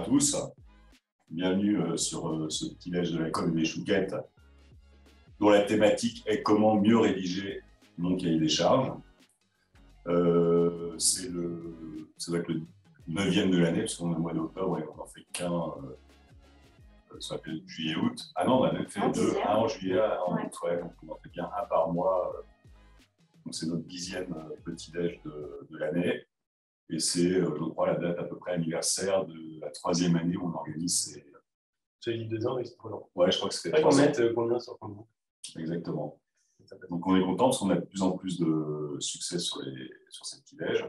À tous, bienvenue euh, sur euh, ce petit déj de l'école des chouquettes, dont la thématique est comment mieux rédiger mon cahier des charges. Euh, c'est le, ça va être le neuvième de l'année, parce qu'on est au mois d'octobre et on n'en fait qu'un, euh, ça s'appelle juillet-août. Ah non, on a même fait Ah, deux, un en juillet, un en août, ouais, donc on en fait bien un par mois. Donc c'est notre dixième petit déj de, de l'année. Et c'est, euh, je crois, la date à peu près anniversaire de la troisième année où on organise ces. Tu as dit deux ans, mais c'est trop long. Ouais, je crois que c'était trois ans. mette euh, combien sur combien Exactement. Donc on est content parce qu'on a de plus en plus de succès sur, les, sur ces petits déj.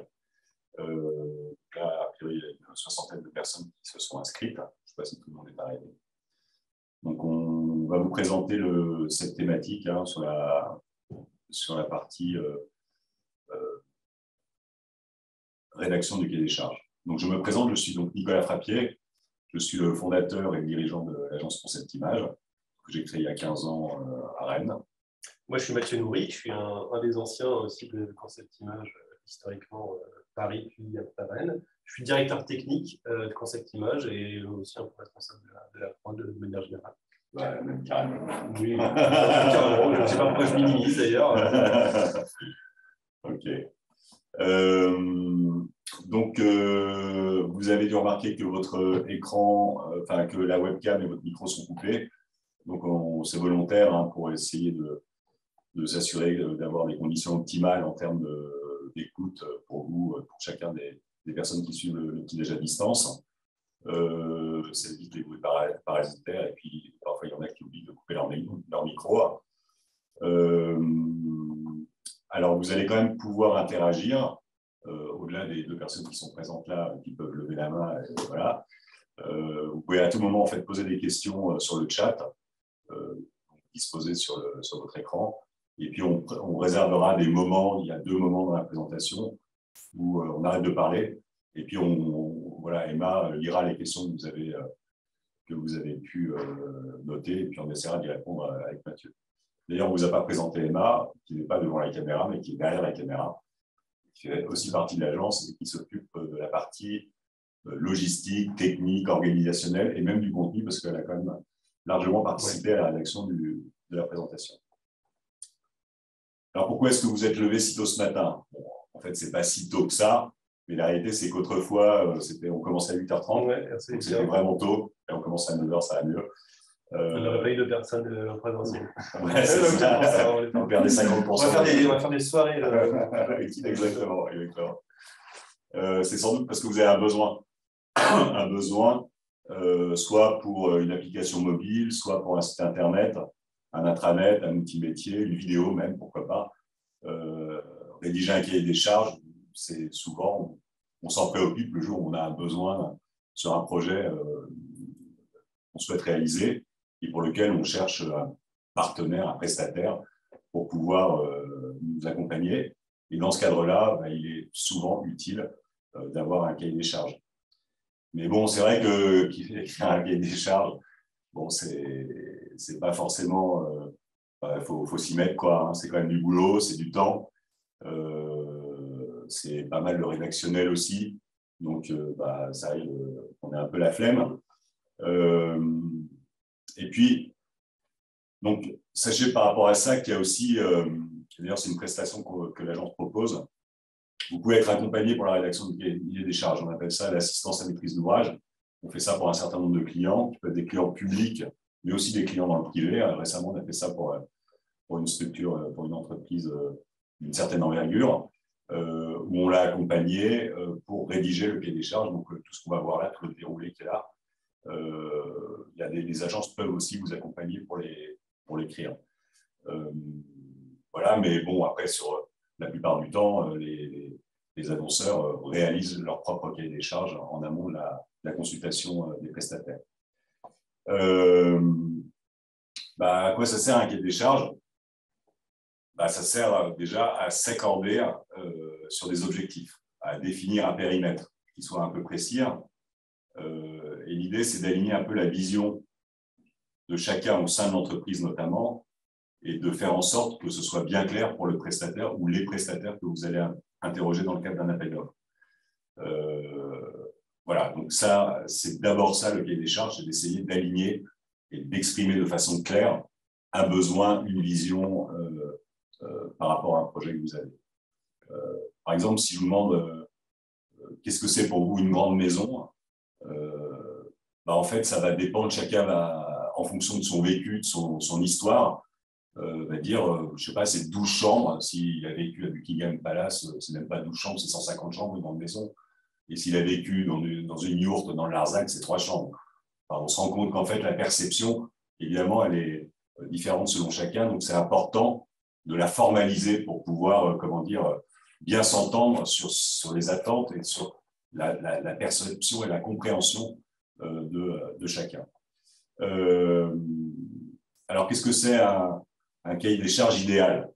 Euh, là, a priori, il y a une soixantaine de personnes qui se sont inscrites. Je ne sais pas si tout le monde est arrivé. Donc on va vous présenter le, cette thématique hein, sur, la, sur la partie euh, rédaction du cahier des charges. Donc je me présente, je suis donc Nicolas Frappier. Je suis le fondateur et dirigeant de l'agence Concept Image que j'ai créée il y a 15 ans euh, à Rennes. Moi, je suis Mathieu Nourri, je suis un, un des anciens aussi de Concept Image, euh, historiquement euh, Paris, puis à Rennes. Je suis directeur technique euh, de Concept Image et aussi un peu responsable de la, de la prod de manière générale. Ouais, même carrément. Oui, carrément, je ne sais pas pourquoi je minimise d'ailleurs. ok. Euh, donc, euh, vous avez dû remarquer que votre écran, euh, enfin que la webcam et votre micro sont coupés. Donc, on- c'est volontaire hein, pour essayer de, s'assurer d'avoir des conditions optimales en termes d'écoute pour vous, pour chacun des, personnes qui suivent le, le petit déj à distance. Euh, ça évite les bruits para- parasitaires et puis parfois il y en a qui oublient de couper leur, mi- leur micro. Alors vous allez quand même pouvoir interagir euh, au-delà des deux personnes qui sont présentes là, qui peuvent lever la main. voilà. Euh, vous pouvez à tout moment en fait poser des questions euh, sur le chat, disposées sur, le- sur votre écran. Et puis on, réservera des moments, il y a deux moments dans la présentation où on arrête de parler. Et puis on, voilà, Emma lira les questions que vous avez, que vous avez pu noter, et puis on essaiera d'y répondre avec Mathieu. D'ailleurs, on ne vous a pas présenté Emma, qui n'est pas devant la caméra, mais qui est derrière la caméra, qui fait aussi partie de l'agence et qui s'occupe euh, de la partie euh, logistique, technique, organisationnelle et même du contenu, parce qu'elle a quand même largement participé à la rédaction du- de la présentation. Alors, pourquoi est-ce que vous êtes levé si tôt ce matin? Bon, En fait, ce n'est pas si tôt que ça, mais la réalité, c'est qu'autrefois, euh, on commençait à 8h30, Ouais, c'était vraiment tôt, et on commence à 9h, ça va mieux. Euh, On n'aurait pas eu de personnes euh, en présentiel. ouais, ça. on On perdait 50%. On va faire des, on va faire des soirées. là. exactement. exactement. Euh, c'est sans doute parce que vous avez un besoin, un besoin, euh, soit pour euh, une application mobile, soit pour un site internet, un intranet, un outil métier, une vidéo même, pourquoi pas. Euh, rédiger un cahier des charges, c'est souvent, on s'en préoccupe le jour où on a un besoin sur un projet euh, qu'on souhaite réaliser et pour lequel on cherche un partenaire, un prestataire pour pouvoir euh, nous accompagner. Et dans ce cadre-là, bah, il est souvent utile euh, d'avoir un cahier des charges. Mais bon, c'est vrai que écrire un cahier des charges, bon, c'est pas forcément. Il faut, faut s'y mettre, quoi. hein. C'est quand même du boulot, c'est du temps. Euh, c'est pas mal de rédactionnel aussi. Donc, euh, bah, ça euh, on a un peu la flemme. Et puis, donc, sachez par rapport à ça qu'il y a aussi, euh, d'ailleurs, c'est une prestation que, l'agence propose. Vous pouvez être accompagné pour la rédaction du cahier des charges. On appelle ça l'assistance à maîtrise d'ouvrage. On fait ça pour un certain nombre de clients, qui peuvent être des clients publics, mais aussi des clients dans le privé. Euh, Récemment, on a fait ça pour, euh, pour une structure, pour une entreprise d'une certaine envergure, où on l'a accompagné pour rédiger le cahier des charges. Donc, tout ce qu'on va voir là, tout le déroulé qui est là, euh, des, les agences peuvent aussi vous accompagner pour les pour l'écrire. Euh, voilà, mais bon, après, sur la plupart du temps, euh, les, les, les annonceurs euh, réalisent leur propre cahier des charges en amont de la, consultation des prestataires. Bah, à quoi ça sert un cahier des charges? Bah, Ça sert déjà à s'accorder sur des objectifs, à définir un périmètre qui soit un peu précis. Euh, et l'idée, c'est d'aligner un peu la vision de chacun au sein de l'entreprise notamment, et de faire en sorte que ce soit bien clair pour le prestataire ou les prestataires que vous allez interroger dans le cadre d'un appel d'offres. Euh, voilà, donc ça, c'est d'abord ça le cahier des charges, c'est d'essayer d'aligner et d'exprimer de façon claire un besoin, une vision par rapport à un projet que vous avez. par exemple, si je vous demande qu'est-ce que c'est pour vous une grande maison, bah, en fait, ça va dépendre, chacun va, en fonction de son vécu, de son, histoire, euh, va dire, euh, je sais pas, c'est 12 chambres. S'il a vécu à Buckingham Palace, euh, c'est même pas 12 chambres, c'est 150 chambres une maison. Et s'il a vécu dans une, dans une yourte dans le Larzac, c'est 3 chambres. on se rend compte qu'en fait, la perception, évidemment, elle est différente selon chacun. Donc, c'est important de la formaliser pour pouvoir, comment dire, bien s'entendre sur, sur les attentes et sur la, la, perception et la compréhension de, de chacun. alors, qu'est-ce que c'est un, cahier des charges idéal?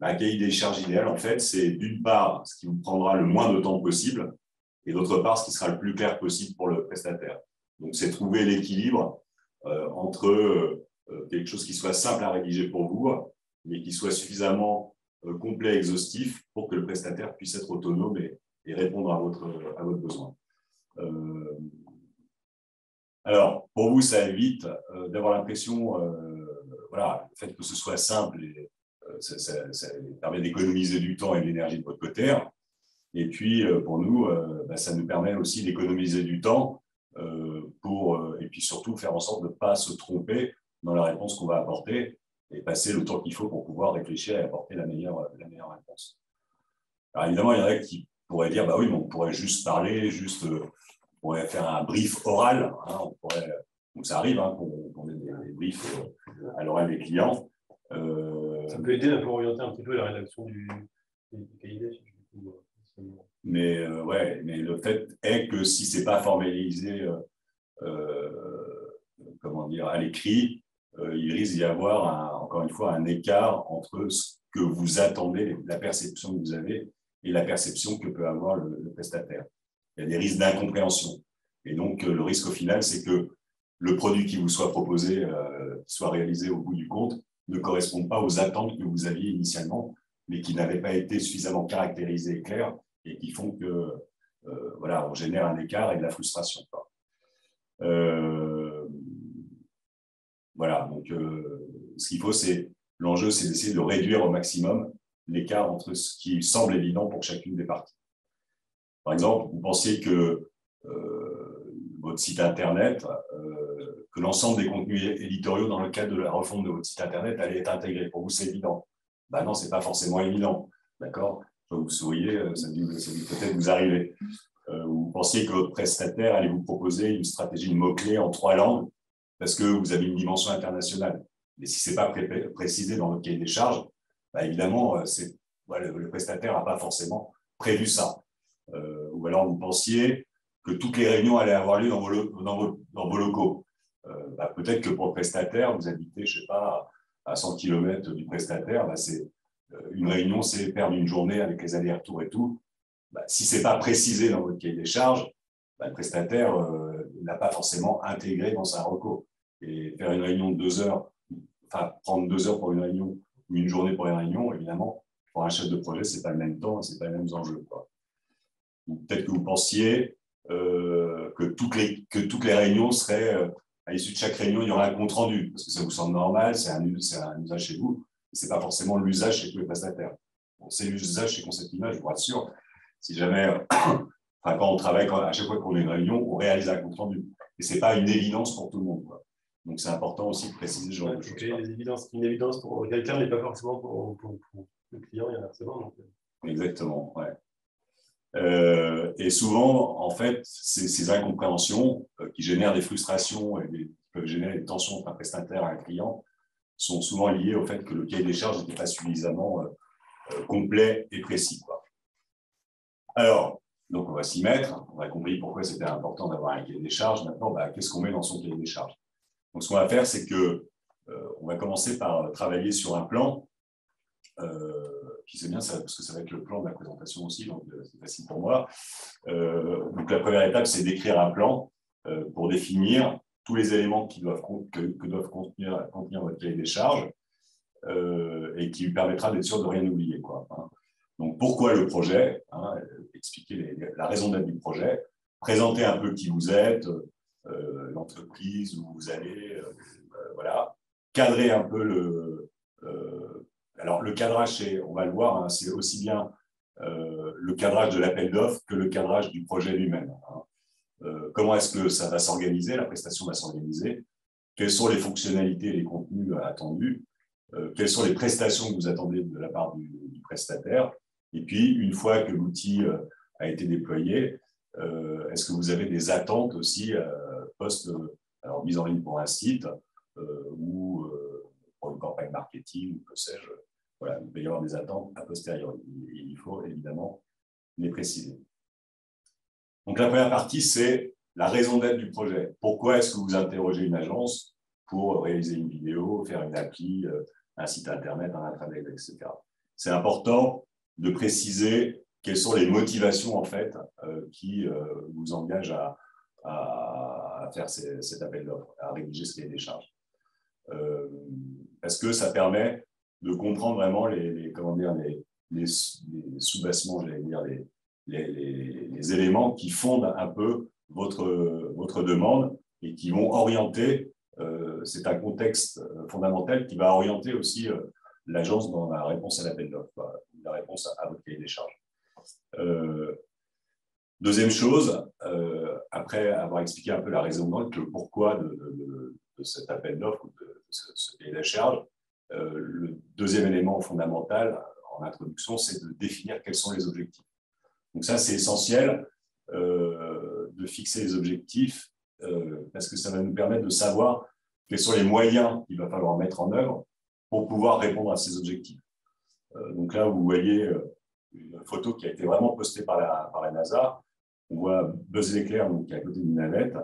Un cahier des charges idéal, en fait, c'est d'une part ce qui vous prendra le moins de temps possible et d'autre part ce qui sera le plus clair possible pour le prestataire. Donc, c'est trouver l'équilibre euh, entre euh, quelque chose qui soit simple à rédiger pour vous, mais qui soit suffisamment euh, complet et exhaustif pour que le prestataire puisse être autonome et, répondre à votre, à votre besoin. Alors, pour vous, ça évite d'avoir l'impression voilà, le fait que ce soit simple, euh, ça, permet d'économiser du temps et de l'énergie de votre côté. Et puis, euh, pour nous, euh, bah, ça nous permet aussi d'économiser du temps pour, et puis surtout faire en sorte de ne pas se tromper dans la réponse qu'on va apporter et passer le temps qu'il faut pour pouvoir réfléchir et apporter la meilleure, la meilleure réponse. Alors évidemment, il y en a qui pourraient dire, bah oui, mais on pourrait juste parler, juste, pourrait faire un brief oral, hein, on pourrait donc ça arrive hein, qu'on ait des, briefs euh, à l'oreille des clients. Euh, ça peut aider à orienter un petit peu la rédaction du, cahier des mais euh, ouais, mais le fait est que si c'est pas formalisé, comment dire, à l'écrit, il risque d'y avoir encore une fois un écart entre ce que vous attendez, la perception que vous avez et la perception que peut avoir le, le prestataire. Il y a des risques d'incompréhension. Et donc le risque au final, c'est que le produit qui vous soit proposé, euh, soit réalisé au bout du compte, ne correspond pas aux attentes que vous aviez initialement, mais qui n'avaient pas été suffisamment caractérisées et claires et qui font que euh, voilà, on génère un écart et de la frustration. Euh, voilà, donc ce qu'il faut, c'est l'enjeu, c'est d'essayer de réduire au maximum l'écart entre ce qui semble évident pour chacune des parties. Par exemple, vous pensiez que votre site Internet, euh, que l'ensemble des contenus éditoriaux dans le cadre de la refonte de votre site Internet allait être intégré. Pour vous, c'est évident. Ben non, ce n'est pas forcément évident. D'accord? Vous souriez, euh, ça peut-être vous arriver. Euh, vous pensiez que votre prestataire allait vous proposer une stratégie de mots-clés en trois langues parce que vous avez une dimension internationale. Mais si ce n'est pas précisé dans votre cahier des charges, bah, évidemment, le, prestataire n'a pas forcément prévu ça. Ou alors vous pensiez que toutes les réunions allaient avoir lieu dans vos, locaux. Euh, bah, peut-être que pour le prestataire, vous habitez, je ne sais pas, à 100 km du prestataire, bah, euh, une réunion, c'est perdre une journée avec les allers-retours et tout. Bah, si ce n'est pas précisé dans votre cahier des charges, le prestataire euh, n'a pas forcément intégré dans sa reco. Et faire une réunion de deux heures, enfin prendre deux heures pour une réunion ou une journée pour une réunion, évidemment, pour un chef de projet, ce n'est pas le même temps, ce n'est pas les mêmes enjeux. Peut-être que vous pensiez euh, que, toutes les, que toutes les réunions seraient, euh, à l'issue de chaque réunion, il y aurait un compte rendu, parce que ça vous semble normal, c'est un, un, usage chez vous, ce n'est pas forcément l'usage chez tous les prestataires. c'est l'usage chez Concept Image, je vous rassure. Si jamais, enfin, quand on travaille, quand, à chaque fois qu'on a une réunion, on réalise un compte rendu. Et ce n'est pas une évidence pour tout le monde. Donc, c'est important aussi de préciser ce genre de choses. une évidence pour quelqu'un n'est pas forcément pour, pour, le client, il y en a forcément. Euh. Exactement, ouais. Euh, et souvent, en fait, ces, incompréhensions euh, qui génèrent des frustrations et qui peuvent générer des tensions entre un prestataire et un client sont souvent liées au fait que le cahier des charges n'était pas suffisamment euh, complet et précis. Alors, donc on va s'y mettre. On a compris pourquoi c'était important d'avoir un cahier des charges. Maintenant, bah, qu'est-ce qu'on met dans son cahier des charges? Donc, ce qu'on va faire, c'est que on va commencer par travailler sur un plan qui c'est bien ça, parce que ça va être le plan de la présentation aussi, donc euh, c'est facile pour moi. Euh, donc la première étape, c'est d'écrire un plan euh, pour définir tous les éléments qui doivent, que, doivent contenir, contenir, votre cahier des charges et qui lui permettra d'être sûr de rien oublier. Quoi, hein. Donc pourquoi le projet hein, Expliquer la raison d'être du projet. présenter un peu qui vous êtes, l'entreprise où vous allez, voilà, cadrer un peu le. Alors, le cadrage, on va le voir, hein, c'est aussi bien le cadrage de l'appel d'offres que le cadrage du projet lui-même. Hein. comment est-ce que ça va s'organiser, la prestation va s'organiser? Quelles sont les fonctionnalités, les contenus attendus? Euh, quelles sont les prestations que vous attendez de la part du, prestataire? Et puis, une fois que l'outil euh, a été déployé, euh, est-ce que vous avez des attentes aussi post, alors mise en ligne pour un site ou pour une campagne marketing ou que sais-je? Voilà, il peut y avoir des attentes a posteriori. Il faut évidemment les préciser. Donc la première partie, c'est la raison d'être du projet. Pourquoi est-ce que vous interrogez une agence pour réaliser une vidéo, faire une appli, un site internet, un intranet, etc. C'est important de préciser quelles sont les motivations en fait euh, qui euh, vous engagent à, faire cet appel d'offres, à rédiger ce cahier des charges. Euh, parce que ça permet de comprendre vraiment les, comment dire, les, les, sous-bassements, j'allais dire, les, les, éléments qui fondent un peu votre, votre demande et qui vont orienter euh, c'est un contexte euh, fondamental qui va orienter aussi euh, l'agence dans la réponse à l'appel d'offres, la réponse à, votre cahier des charges. Deuxième chose, après avoir expliqué un peu la raison le pourquoi de, cet appel d'offres ou de, ce, cahier des charges, le deuxième élément fondamental en introduction, c'est de définir quels sont les objectifs. Donc ça, c'est essentiel de fixer les objectifs euh, parce que ça va nous permettre de savoir quels sont les moyens qu'il va falloir mettre en œuvre pour pouvoir répondre à ces objectifs. Euh, donc là, vous voyez euh, une photo qui a été vraiment postée par la, par la NASA. On voit Buzz l'éclair qui est à côté d'une navette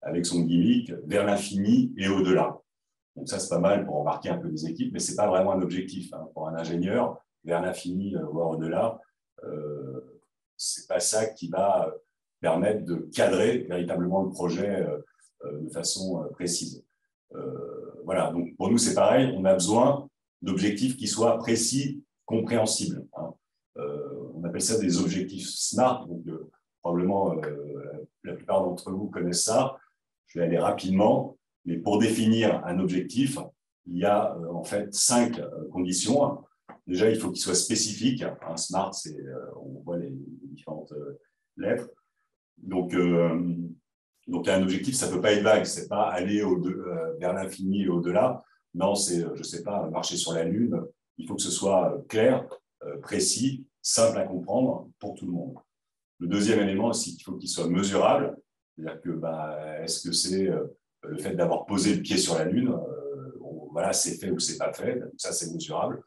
avec son gimmick vers l'infini et au-delà. Donc ça, c'est pas mal pour embarquer un peu les équipes, mais ce n'est pas vraiment un objectif. Hein. Pour un ingénieur, vers l'infini, voire au-delà, euh, ce n'est pas ça qui va permettre de cadrer véritablement le projet euh, euh, de façon euh, précise. voilà, donc pour nous, c'est pareil, on a besoin d'objectifs qui soient précis, compréhensibles. Hein. on appelle ça des objectifs SMART, donc probablement la plupart d'entre vous connaissent ça. Je vais aller rapidement, mais pour définir un objectif, il y a en fait cinq conditions. Déjà, il faut qu'il soit spécifique. Un SMART, c'est, on voit les différentes lettres. Donc, euh, donc, un objectif, ça ne peut pas être vague. Ce n'est pas aller euh, vers l'infini et au-delà. Non, c'est, je ne sais pas, marcher sur la Lune. Il faut que ce soit clair, euh, précis, simple à comprendre pour tout le monde. Le deuxième élément, c'est qu'il faut qu'il soit mesurable. C'est-à-dire que, bah, est-ce que c'est le fait d'avoir posé le pied sur la Lune Voilà, c'est fait ou c'est pas fait. Ça, c'est mesurable.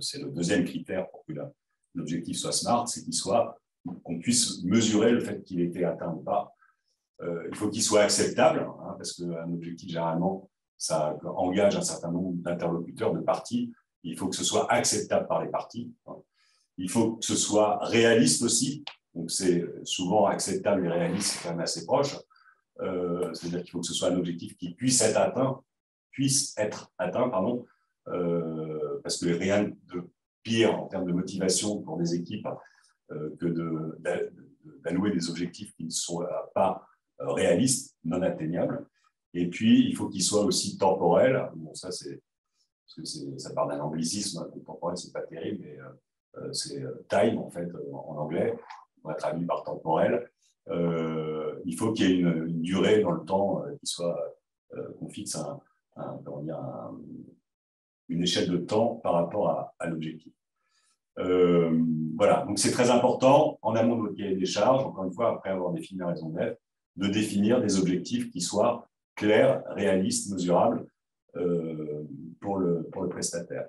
c'est le deuxième critère pour que l'objectif soit smart, c'est qu'il soit qu'on puisse mesurer le fait qu'il ait été atteint ou pas. Euh, il faut qu'il soit acceptable, hein, parce qu'un objectif, généralement, ça engage un certain nombre d'interlocuteurs, de parties. Il faut que ce soit acceptable par les parties. Il faut que ce soit réaliste aussi. Donc, c'est souvent acceptable et réaliste, c'est quand même assez proche. Euh, c'est-à-dire qu'il faut que ce soit un objectif qui puisse être atteint, puisse être atteint, pardon, euh, parce que rien de pire en termes de motivation pour des équipes euh, que d'allouer des objectifs qui ne sont pas réalistes, non atteignables. Et puis, il faut qu'ils soient aussi temporels. Bon, ça, c'est, ça part d'un anglicisme. Temporel, c'est pas terrible, mais c'est time, en fait, en anglais. On va traduire par temporel. Il faut qu'il y ait une, durée dans le temps qui soit, qu'on fixe un, une échelle de temps par rapport à, l'objectif. Euh, voilà, donc c'est très important en amont de votre cahier des charges, encore une fois, après avoir défini la raison d'être, de définir des objectifs qui soient clairs, réalistes, mesurables euh, pour, le, pour le prestataire.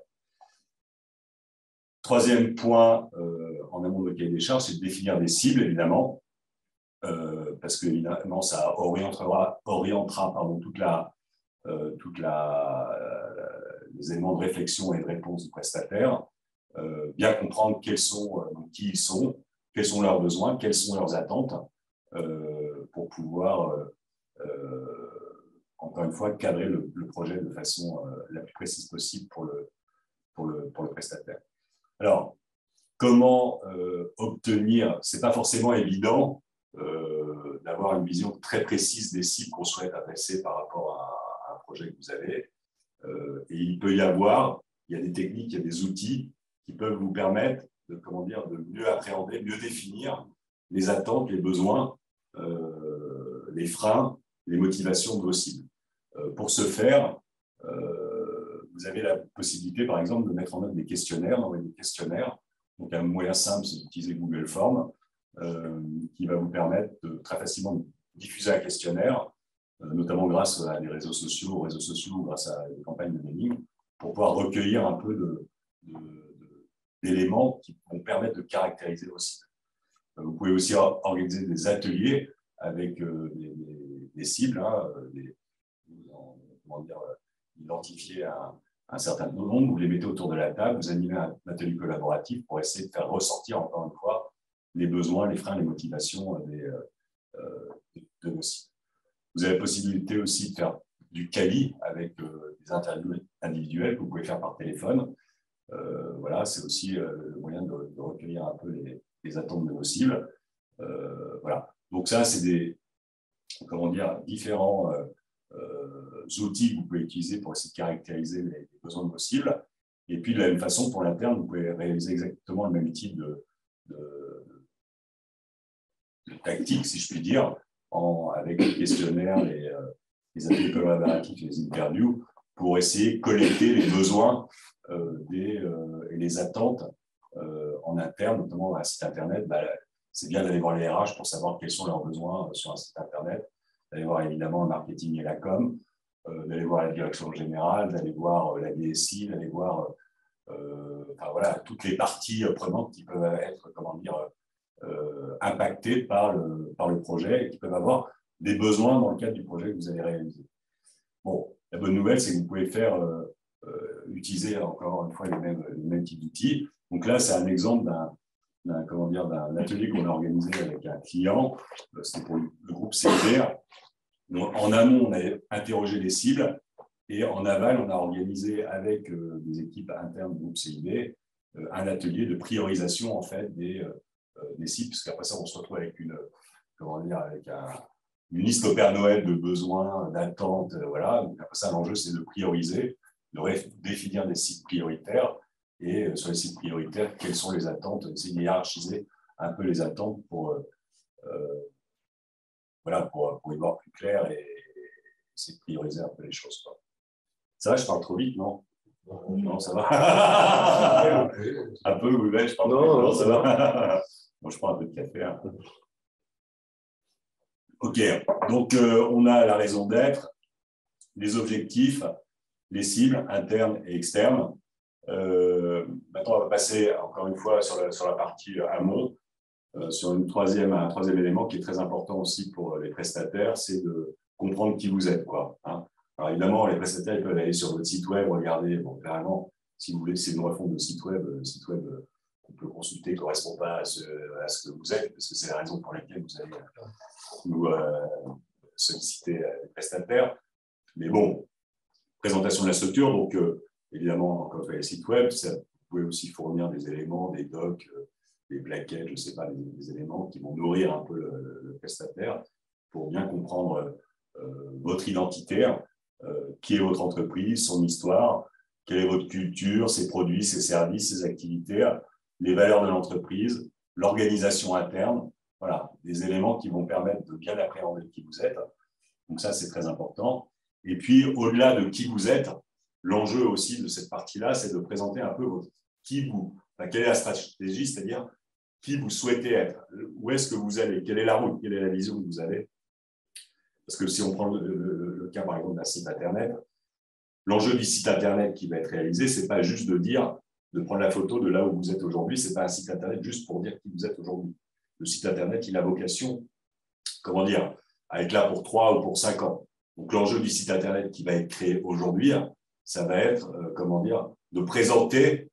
Troisième point euh, en amont de votre cahier des charges, c'est de définir des cibles, évidemment, parce que évidemment, ça orientera, orientera pardon, toute la, toute la, les éléments de réflexion et de réponse du prestataire. Euh, bien comprendre euh, qui ils sont, quels sont leurs besoins, quelles sont leurs attentes, euh, pour pouvoir, encore une fois, cadrer le, projet de façon la plus précise possible pour le, pour le, pour le prestataire. Alors, comment euh, obtenir, ce n'est pas forcément évident euh, d'avoir une vision très précise des cibles qu'on souhaite adresser par rapport à, un projet que vous avez. Euh, et il peut y avoir, il y a des techniques, il y a des outils qui peuvent vous permettre de, comment dire, de mieux appréhender, mieux définir les attentes, les besoins, les freins, les motivations de vos cibles. pour ce faire, vous avez la possibilité, par exemple, de mettre en œuvre des questionnaires, d'envoyer des questionnaires. Donc, un moyen simple, c'est d'utiliser Google Form, euh, qui va vous permettre de très facilement diffuser un questionnaire, euh, notamment grâce à des réseaux sociaux, aux réseaux sociaux, grâce à des campagnes de mailing, pour pouvoir recueillir un peu d'éléments qui vont permettre de caractériser vos sites. Euh, vous pouvez aussi organiser des ateliers avec des, cibles, hein, identifier un, certain nombre, vous les mettez autour de la table, vous animez un atelier collaboratif pour essayer de faire ressortir encore une fois les besoins, les freins, les motivations des, euh, de vos sites. Vous avez la possibilité aussi de faire du Cali avec euh, des interviews individuelles que vous pouvez faire par téléphone. Euh, voilà, c'est aussi le moyen de, recueillir un peu les, attentes de vos cibles. voilà. Donc ça, c'est des, comment dire, différents euh, outils que vous pouvez utiliser pour essayer de caractériser les, besoins de vos cibles. Et puis, de la même façon, pour l'interne, vous pouvez réaliser exactement le même type de, tactique, si je puis dire, avec les questionnaires, les, euh, les ateliers collaboratifs les interviews, pour essayer de collecter les besoins euh, des, et les attentes en interne, notamment un site Internet. Bah, c'est bien d'aller voir les RH pour savoir quels sont leurs besoins sur un site Internet d'aller voir évidemment le marketing et la com, euh, d'aller voir la direction générale, d'aller voir euh, la DSI, d'aller voir euh, enfin, voilà, toutes les parties prenantes qui peuvent être comment dire, impactées par le, par le projet et qui peuvent avoir des besoins dans le cadre du projet que vous allez réaliser. Bon, la bonne nouvelle, c'est que vous pouvez faire utiliser encore une fois les mêmes, les mêmes types d'outils. Donc là, c'est un exemple d'un d'un atelier qu'on a organisé avec un client. C'était pour le groupe CDR en amont, on a interrogé les cibles et en aval, on a organisé avec euh, des équipes internes du groupe euh, un atelier de priorisation en fait des, euh, des cibles, parce qu'après ça, on se retrouve avec une, comment dire, avec une liste au Père Noël de besoins, d'attentes, voilà. Donc après ça, l'enjeu, c'est de prioriser, de définir des sites prioritaires et sur les sites prioritaires, quelles sont les attentes, essayer de hiérarchiser un peu les attentes pour voilà, pour, pour, y voir plus clair et, essayer de prioriser un peu les choses. Ça va, je parle trop vite, non? Non, ça va. un peu, oui, je parle non. Non, ça va. bon, je prends un peu de café. Hein. Ok, donc euh, on a la raison d'être, les objectifs, les cibles internes et externes. Euh, maintenant, on va passer encore une fois sur la, sur la partie amont. Euh, sur une troisième, un troisième élément qui est très important aussi pour les prestataires, c'est de comprendre qui vous êtes. Quoi, hein. Évidemment, les prestataires peuvent aller sur votre site web, regarder, bon, clairement, si vous voulez, c'est une refonte de site web, le site web euh, qu'on peut consulter ne correspond pas à ce, à ce, que vous êtes, parce que c'est la raison pour laquelle vous allez euh, nous solliciter les prestataires. Mais bon, présentation de la structure, donc évidemment, quand vous avez le site web, ça, vous pouvez aussi fournir des éléments, des docs, des plaquettes, je ne sais pas, des, éléments qui vont nourrir un peu le, prestataire pour bien comprendre euh, votre identité, euh, qui est votre entreprise, son histoire, quelle est votre culture, ses produits, ses services, ses activités, les valeurs de l'entreprise, l'organisation interne. Voilà, des éléments qui vont permettre de bien appréhender qui vous êtes. Donc ça, c'est très important. Et puis, au-delà de qui vous êtes, l'enjeu aussi de cette partie-là, c'est de présenter un peu votre, qui vous, quelle est la stratégie, c'est-à-dire qui vous souhaitez être, où est-ce que vous allez, quelle est la route, quelle est la vision que vous avez? Parce que si on prend le, cas, par exemple, d'un site Internet, l'enjeu du site Internet qui va être réalisé, ce n'est pas juste de dire, de prendre la photo de là où vous êtes aujourd'hui, ce n'est pas un site Internet juste pour dire qui vous êtes aujourd'hui. Le site Internet, il a vocation, comment dire, à être là pour trois ou pour cinq ans. Donc l'enjeu du site Internet qui va être créé aujourd'hui, ça va être, euh, comment dire, de présenter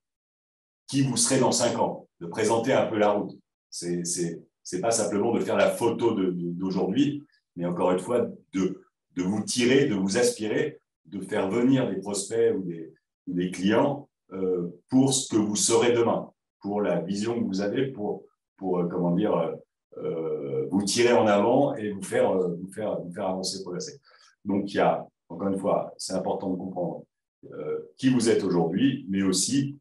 qui vous serez dans cinq ans de présenter un peu la route. C'est n'est pas simplement de faire la photo d'aujourd'hui, mais encore une fois, de, de vous tirer, de vous aspirer, de faire venir des prospects ou des, clients euh, pour ce que vous serez demain. pour la vision que vous avez, pour, pour comment dire, vous tirer en avant et vous faire, vous faire, vous faire avancer, progresser. Donc, il y a, encore une fois, c'est important de comprendre qui vous êtes aujourd'hui, mais aussi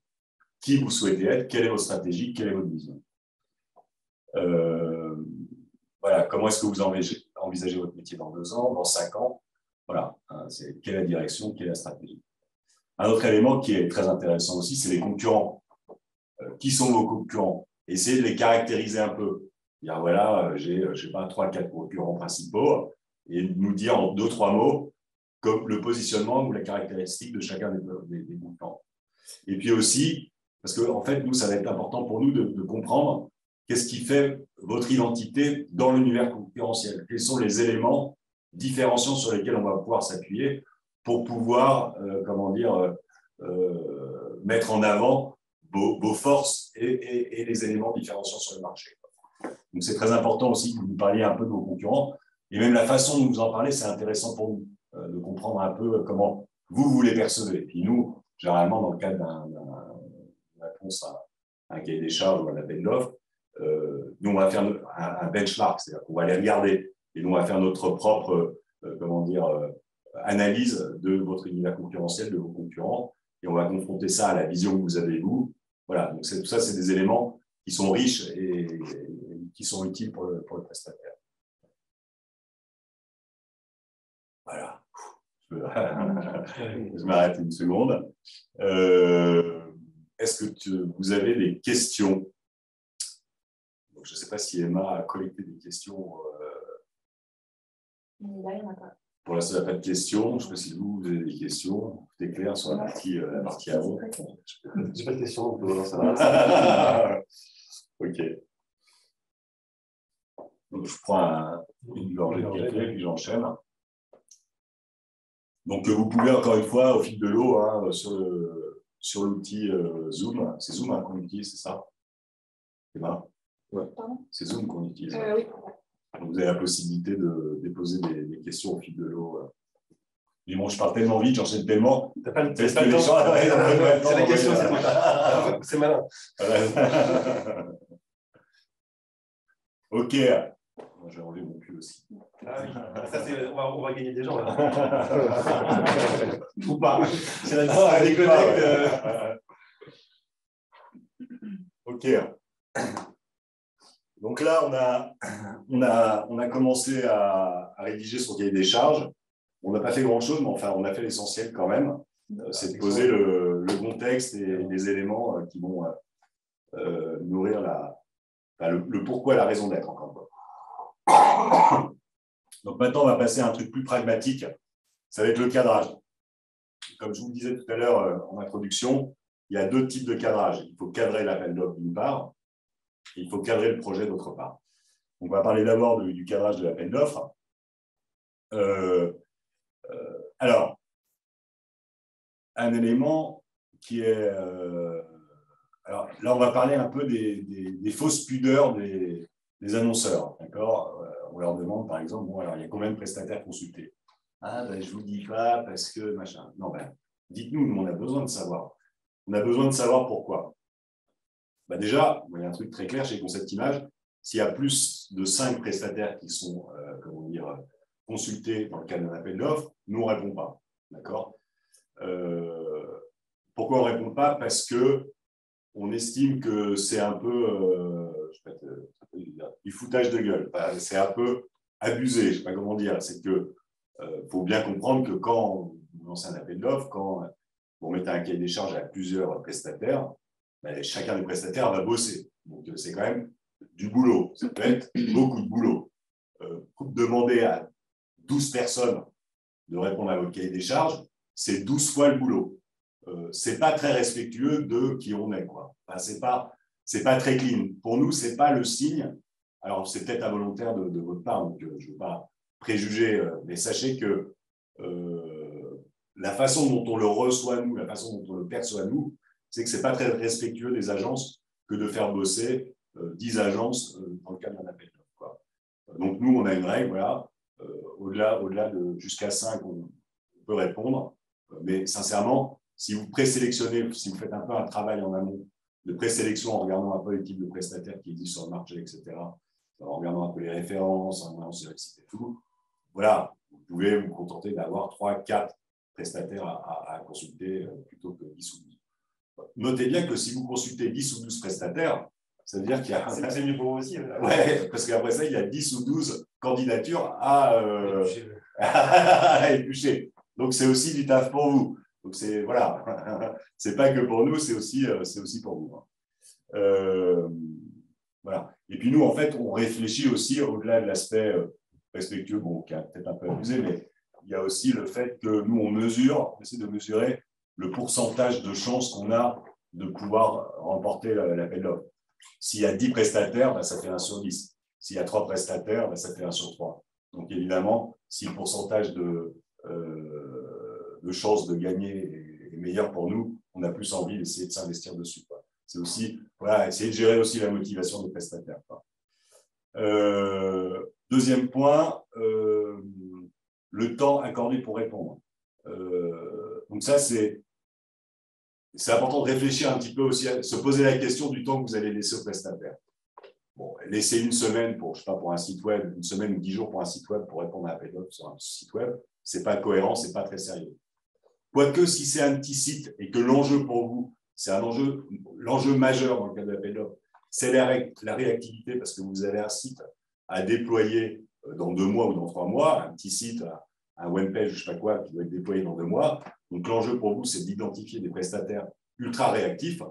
qui vous souhaitez être, quelle est votre stratégie, quelle est votre vision. voilà, comment est-ce que vous envisagez, envisagez votre métier dans deux ans, dans cinq ans Voilà, hein, c'est quelle est la direction, quelle est la stratégie. Un autre élément qui est très intéressant aussi, c'est les concurrents. Euh, qui sont vos concurrents? Essayez de les caractériser un peu. Dire voilà, euh, j'ai, euh, je pas, trois, quatre concurrents principaux et nous dire en deux, trois mots comme le positionnement ou la caractéristique de chacun des, concurrents. Et puis aussi, parce que en fait, nous, ça va être important pour nous de comprendre qu'est-ce qui fait votre identité dans l'univers concurrentiel? Quels sont les éléments différenciants sur lesquels on va pouvoir s'appuyer pour pouvoir, euh, comment dire, euh, euh, mettre en avant vos, forces et, les éléments différenciants sur le marché? Donc c'est très important aussi que vous parliez un peu de vos concurrents. Et même la façon dont vous en parlez, c'est intéressant pour nous de comprendre un peu comment vous, vous les percevez. Et puis nous, généralement, dans le cadre d'une réponse à un cahier des charges ou à un appel d'offres, nous, on va faire un, benchmark, c'est-à-dire qu'on va les regarder et nous, on va faire notre propre, comment dire, analyse de votre univers concurrentiel, de vos concurrents, et on va confronter ça à la vision que vous avez vous. Voilà, donc tout ça, c'est des éléments qui sont riches et, qui sont utiles pour le, pour le prestataire. Voilà. Je m'arrête une seconde. Euh, est-ce que vous avez des questions? Je ne sais pas si Emma a collecté des questions. Euh... Là, il n'y en a pas. Pour l'instant, il n'y a pas de questions. Je ne sais pas si vous, vous avez des questions. Tout est clair sur la partie, euh, la partie avant. Je n'ai pas de questions, donc ça va. ok. Donc, je prends une gorgée de café, puis j'enchaîne. Donc, vous pouvez encore une fois, au fil de l'eau, hein, sur l'outil euh, Zoom, c'est Zoom hein, qu'on utilise, c'est ça? C'est ouais. C'est Zoom qu'on utilise. Euh, oui vous avez la possibilité de déposer des, questions au fil de l'eau. Mais bon, je parle tellement vite, j'enchaîne tellement. T'as pas, le temps. C'est la question, c'est malin. ok. J'ai enlevé mon cul aussi. Ah oui, ça, on, va, on va gagner des gens là. Ou pas. C'est la fois à déconnecter. Ok. Donc là, on a, on a, on a commencé à, rédiger son cahier des charges. On n'a pas fait grand-chose, mais enfin, on a fait l'essentiel quand même. Euh, c'est de poser le, contexte et les éléments euh, qui vont euh, nourrir la, le, pourquoi la raison d'être, encore Donc maintenant, on va passer à un truc plus pragmatique. Ça va être le cadrage. Comme je vous le disais tout à l'heure en introduction, il y a deux types de cadrage. Il faut cadrer l'appel d'offres d'une part, il faut cadrer le projet d'autre part. On va parler d'abord du cadrage de l'appel d'offres. Euh, euh, alors, un élément qui est... Euh, alors là, on va parler un peu des, fausses pudeurs des, annonceurs. D'accord? On leur demande, par exemple, bon, alors, il y a combien de prestataires consultés? Ah, ben, je ne vous dis pas parce que machin. Non, ben, dites-nous, on a besoin de savoir. On a besoin de savoir pourquoi. Bah, déjà, il y a un truc très clair chez Concept Image. S'il y a plus de cinq prestataires qui sont euh, comment dire, consultés dans le cadre d'un appel d'offres, nous, on ne répond pas. D'accord? Euh, Pourquoi on ne répond pas? Parce que on estime que c'est un peu euh, du foutage de gueule. c'est un peu abusé, je ne sais pas comment dire. C'est que faut bien comprendre que quand vous lancez un appel d'offres, quand vous mettez un cahier des charges à plusieurs prestataires, chacun des prestataires va bosser. Donc, euh, c'est quand même du boulot. Ça peut être beaucoup de boulot. Euh, demander à 12 personnes de répondre à votre cahier des charges, c'est 12 fois le boulot. Euh, c'est pas très respectueux de qui on est. Quoi. Enfin, c'est pas, pas très clean. Pour nous, c'est pas le signe. Alors, c'est peut-être involontaire de, de, votre part, donc je ne veux pas préjuger, mais sachez que la façon dont on le reçoit, nous, la façon dont on le perçoit, nous, c'est que ce n'est pas très respectueux des agences que de faire bosser 10 euh, agences euh, dans le cadre d'un appel Donc, nous, on a une règle, voilà, euh, au-delà au de jusqu'à 5, on, peut répondre. Mais sincèrement, si vous présélectionnez, si vous faites un peu un travail en amont de présélection en regardant un peu les types de prestataires qui existent sur le marché, etc. En regardant un peu les références, en regardant site et tout. Voilà, vous pouvez vous contenter d'avoir 3, 4 prestataires à, consulter plutôt que 10 ou 12. Notez bien que si vous consultez 10 ou 12 prestataires, ça veut dire qu'il y a. C'est mieux pour vous aussi. Ouais, parce qu'après ça, il y a 10 ou 12 candidatures à, euh, à éplucher. Donc, c'est aussi du taf pour vous. Donc, c'est voilà, c'est pas que pour nous, c'est aussi, euh, c'est aussi pour vous. Hein. Euh, voilà. Et puis, nous, en fait, on réfléchit aussi au-delà de l'aspect respectueux, bon, qui a peut-être un peu abusé, mais il y a aussi le fait que nous, on mesure, on essaie de mesurer le pourcentage de chances qu'on a de pouvoir remporter l'appel d'offres. S'il y a 10 prestataires, ben, ça fait 1 sur 10. S'il y a 3 prestataires, ben, ça fait 1 sur 3. Donc évidemment, si le pourcentage de, euh, de chances de gagner est meilleur pour nous, on a plus envie d'essayer de s'investir dessus. C'est aussi, voilà, essayer de gérer aussi la motivation des prestataires. Euh, deuxième point, euh, le temps accordé pour répondre. donc ça, c'est c'est important de réfléchir un petit peu aussi, se poser la question du temps que vous allez laisser au prestataire. Bon, laisser une semaine pour, je sais pas, pour un site web, une semaine ou dix jours pour un site web pour répondre à un appel d'offres sur un site web, c'est pas cohérent, c'est pas très sérieux. Quoique, si c'est un petit site et que l'enjeu pour vous, c'est un enjeu, l'enjeu majeur dans le cas de l'appel d'offres, c'est la, la réactivité parce que vous avez un site à déployer euh, dans deux mois ou dans trois mois, un petit site, un webpage, je sais pas quoi, qui doit être déployé dans deux mois. Donc l'enjeu pour vous, c'est d'identifier des prestataires ultra réactifs.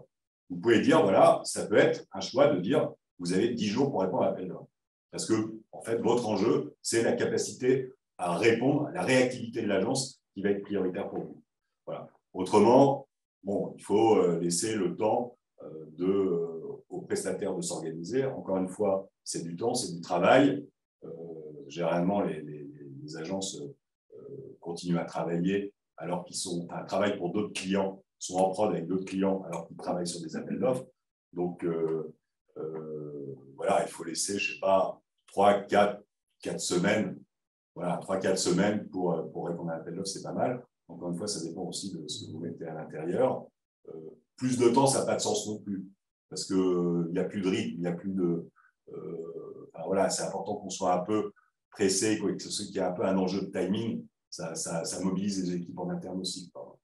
Vous pouvez dire, voilà, ça peut être un choix de dire, vous avez 10 jours pour répondre à l'appel d'offres. Parce que, en fait, votre enjeu, c'est la capacité à répondre, à la réactivité de l'agence qui va être prioritaire pour vous. Voilà. Autrement, bon, il faut euh, laisser le temps euh, euh, aux prestataires de s'organiser. Encore une fois, c'est du temps, c'est du travail. généralement, les agences continuent à travailler alors qu'ils sont, un travail pour d'autres clients, sont en prod avec d'autres clients alors qu'ils travaillent sur des appels d'offres. Donc, euh, euh, voilà, il faut laisser, je ne sais pas, 3, 4, 4 semaines. Voilà, 3, 4 semaines pour, pour répondre à l'appel d'offres, c'est pas mal. Encore une fois, ça dépend aussi de ce que vous mettez à l'intérieur. Euh, plus de temps, ça n'a pas de sens non plus. Parce qu'il n'y a plus de rythme, il n'y a plus de. Voilà, c'est important qu'on soit un peu pressé, que ce qu'il y a un peu un enjeu de timing ça, mobilise les équipes en interne aussi. Donc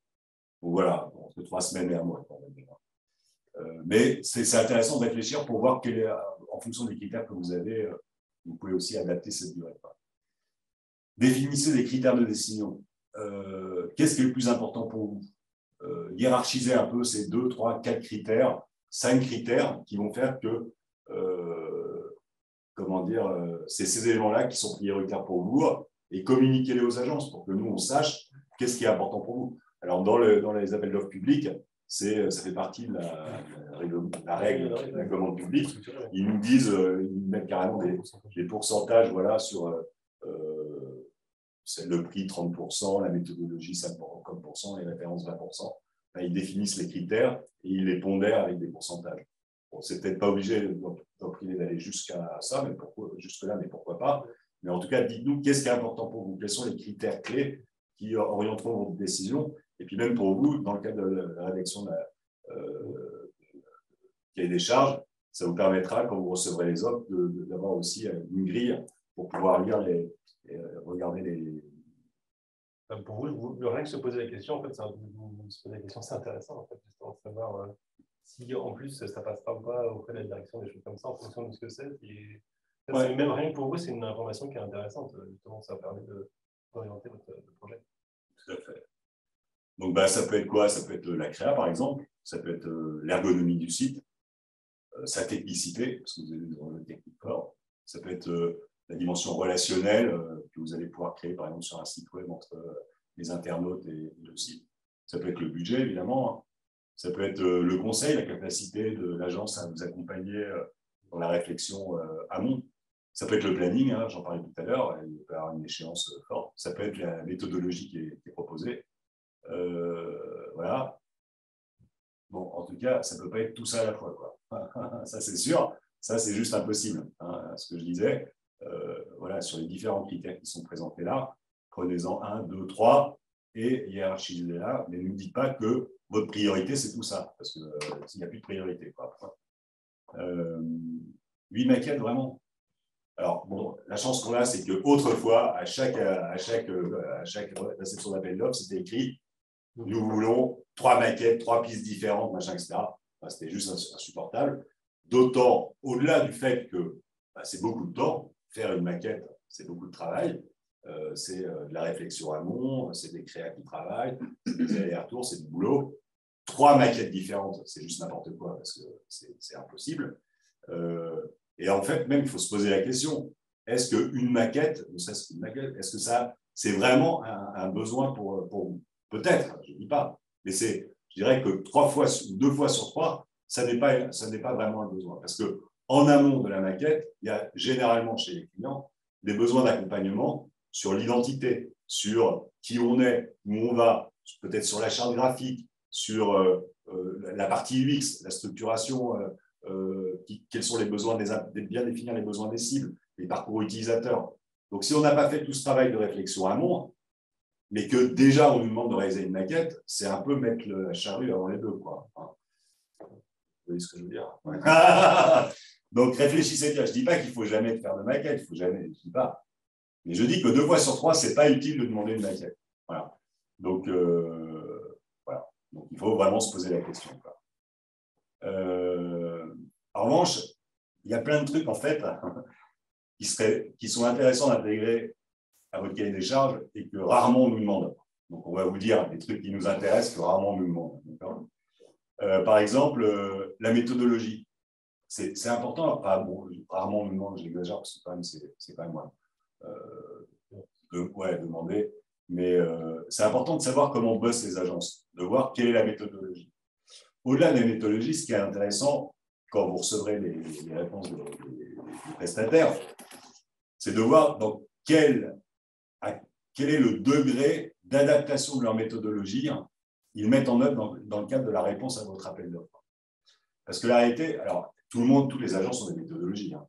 voilà, entre trois semaines et un mois. Euh, mais c'est intéressant de réfléchir pour voir quel est, en fonction des critères que vous avez, euh, vous pouvez aussi adapter cette durée. Définissez des critères de décision. Euh, qu'est-ce qui est le plus important pour vous? Hiérarchisez un peu ces deux, trois, quatre critères, cinq critères qui vont faire que, comment dire, c'est ces éléments-là qui sont prioritaires pour vous et communiquez-les aux agences pour que nous, on sache qu'est-ce qui est important pour vous. Alors, dans, le, dans les appels d'offres publics, ça fait partie de la, règle de la commande publique. Ils nous disent, euh, ils mettent carrément des, pourcentages voilà, sur euh, le prix 30%, la méthodologie 50%, les références 20%. ils définissent les critères et ils les pondèrent avec des pourcentages. Bon, c'est peut-être pas obligé d'aller jusqu'à ça, mais jusque-là, mais pourquoi pas mais en tout cas, dites-nous qu'est-ce qui est important pour vous, quels sont les critères clés qui orienteront votre décision? Et puis même pour vous, dans le cadre de la rédaction de la, euh, cahier des charges, ça vous permettra, quand vous recevrez les offres, d'avoir aussi une grille pour pouvoir lire les, euh, regarder les. Pour vous, le rien que se poser la question, en fait, se poser la question, c'est intéressant, en fait, justement, de savoir euh, si en plus ça passera ou pas auprès de la direction, des choses comme ça, en fonction de ce que c'est. Même rien que pour vous, c'est une information qui est intéressante. Justement, ça permet d'orienter votre, projet. Tout à fait. Donc, bah, ça peut être quoi? Ça peut être la créa, par exemple. Ça peut être euh, l'ergonomie du site, euh, sa technicité, parce que vous avez des enjeux techniques forts. Ça peut être euh, la dimension relationnelle que vous allez pouvoir créer, par exemple, sur un site web entre les internautes et le site. Ça peut être le budget, évidemment. Ça peut être le conseil, la capacité de l'agence à vous accompagner dans la réflexion amont. Ça peut être le planning, hein, j'en parlais tout à l'heure, il peut y avoir une échéance euh, forte. Ça peut être la méthodologie qui est, proposée. Euh, voilà. Bon, en tout cas, ça ne peut pas être tout ça à la fois. Quoi. ça, c'est sûr. Ça, c'est juste impossible. Hein, ce que je disais, euh, voilà, sur les différents critères qui sont présentés là, prenez-en un, deux, trois et hiérarchisez-les là, mais ne dites pas que votre priorité, c'est tout ça, parce qu'il n'y a plus de priorité. Quoi. Euh, 8 maquettes, vraiment. Alors, bon, la chance qu'on a, c'est qu'autrefois, à chaque, à chaque, à chaque réception d'appel d'offres, c'était écrit nous voulons trois maquettes, trois pistes différentes, machin, etc. c'était juste insupportable. D'autant, au-delà du fait que bah, c'est beaucoup de temps, faire une maquette, c'est beaucoup de travail. Euh, c'est euh, de la réflexion amont, c'est des créas qui travaillent, c'est des allers-retours, c'est du boulot. Trois maquettes différentes, c'est juste n'importe quoi parce que c'est impossible. Euh, et en fait, même, il faut se poser la question est-ce qu'une maquette, maquette, est-ce que ça, c'est vraiment un, besoin pour, pour vous Peut-être, je ne dis pas. Mais c'est, je dirais que trois fois deux fois sur trois, ça n'est pas, ça n'est pas vraiment un besoin. Parce que en amont de la maquette, il y a généralement chez les clients des besoins d'accompagnement sur l'identité, sur qui on est, où on va, peut-être sur la charte graphique, sur euh, euh, la partie UX, la structuration, euh, quels sont les besoins des, bien définir les besoins des cibles, les parcours utilisateurs. Donc, si on n'a pas fait tout ce travail de réflexion amont, mais que déjà on nous demande de réaliser une maquette, c'est un peu mettre la charrue avant les deux. Quoi. Vous voyez ce que je veux dire? Donc réfléchissez bien. Je ne dis pas qu'il ne faut jamais faire de maquette, il faut jamais, je dis pas. Mais je dis que deux fois sur trois, ce n'est pas utile de demander une maquette. Voilà. Donc, euh, voilà. Donc, il faut vraiment se poser la question. Euh, en revanche, il y a plein de trucs, en fait, qui, sont intéressants d'intégrer à votre cahier des charges et que rarement on nous demande. Donc, on va vous dire des trucs qui nous intéressent que rarement on nous demande. Euh, par exemple, la méthodologie c'est important. rarement on me demande, j'exagère parce que c'est quand même moi. Euh, de, ouais, demander. Mais euh, c'est important de savoir comment bossent les agences, de voir quelle est la méthodologie. Au-delà des méthodologies, ce qui est intéressant quand vous recevrez les, réponses des, prestataires, c'est de voir dans quel, quel est le degré d'adaptation de leur méthodologie ils mettent en œuvre dans, le cadre de la réponse à votre appel d'offres. Parce que la réalité, alors tout le monde, toutes les agences ont des méthodologies. Hein.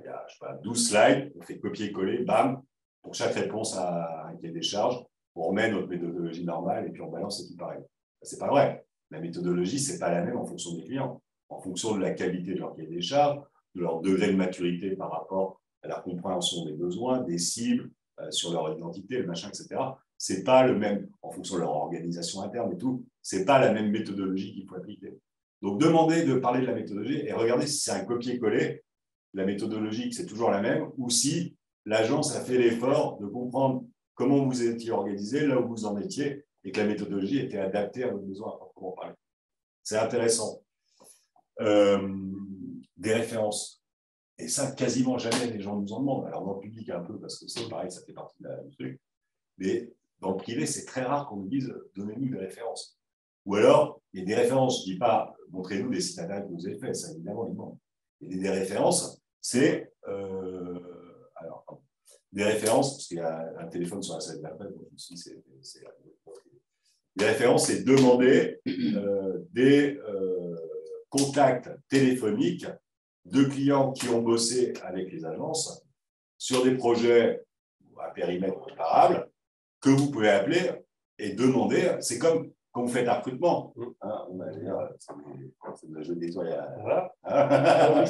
il y a je sais pas, 12 slides, on fait copier-coller, bam, pour chaque réponse à un des charges, on remet notre méthodologie normale et puis on balance et tout pareil. C'est pas vrai. La méthodologie, c'est pas la même en fonction des clients, en fonction de la qualité de leur cahier des charges, de leur degré de maturité par rapport à la compréhension des besoins, des cibles, euh, sur leur identité, le machin, etc. C'est pas le même, en fonction de leur organisation interne et tout, c'est pas la même méthodologie qu'il faut appliquer. Donc, demandez de parler de la méthodologie et regardez si c'est un copier-coller, la méthodologie, c'est toujours la même, ou si l'agence a fait l'effort de comprendre comment vous étiez organisé, là où vous en étiez, et que la méthodologie était adaptée à vos besoins à parler. C'est intéressant. Euh, des références. Et ça, quasiment jamais les gens nous en demandent. Alors, dans le public, un peu, parce que c'est pareil, ça fait partie du truc. Mais dans le privé, c'est très rare qu'on nous dise donnez-nous des références. Ou alors, il y a des références, je ne dis pas, montrez-nous des sites que vous avez fait, ça évidemment, il manque. Et des références, c'est. Euh, alors, des références, parce qu'il y a un téléphone sur la salle d'appel, donc c'est. Des références, c'est demander euh, des euh, contacts téléphoniques de clients qui ont bossé avec les agences sur des projets à périmètre comparable que vous pouvez appeler et demander. C'est comme quand vous faites un recrutement, mm. hein, on va dire, c'est le jeu des. Ah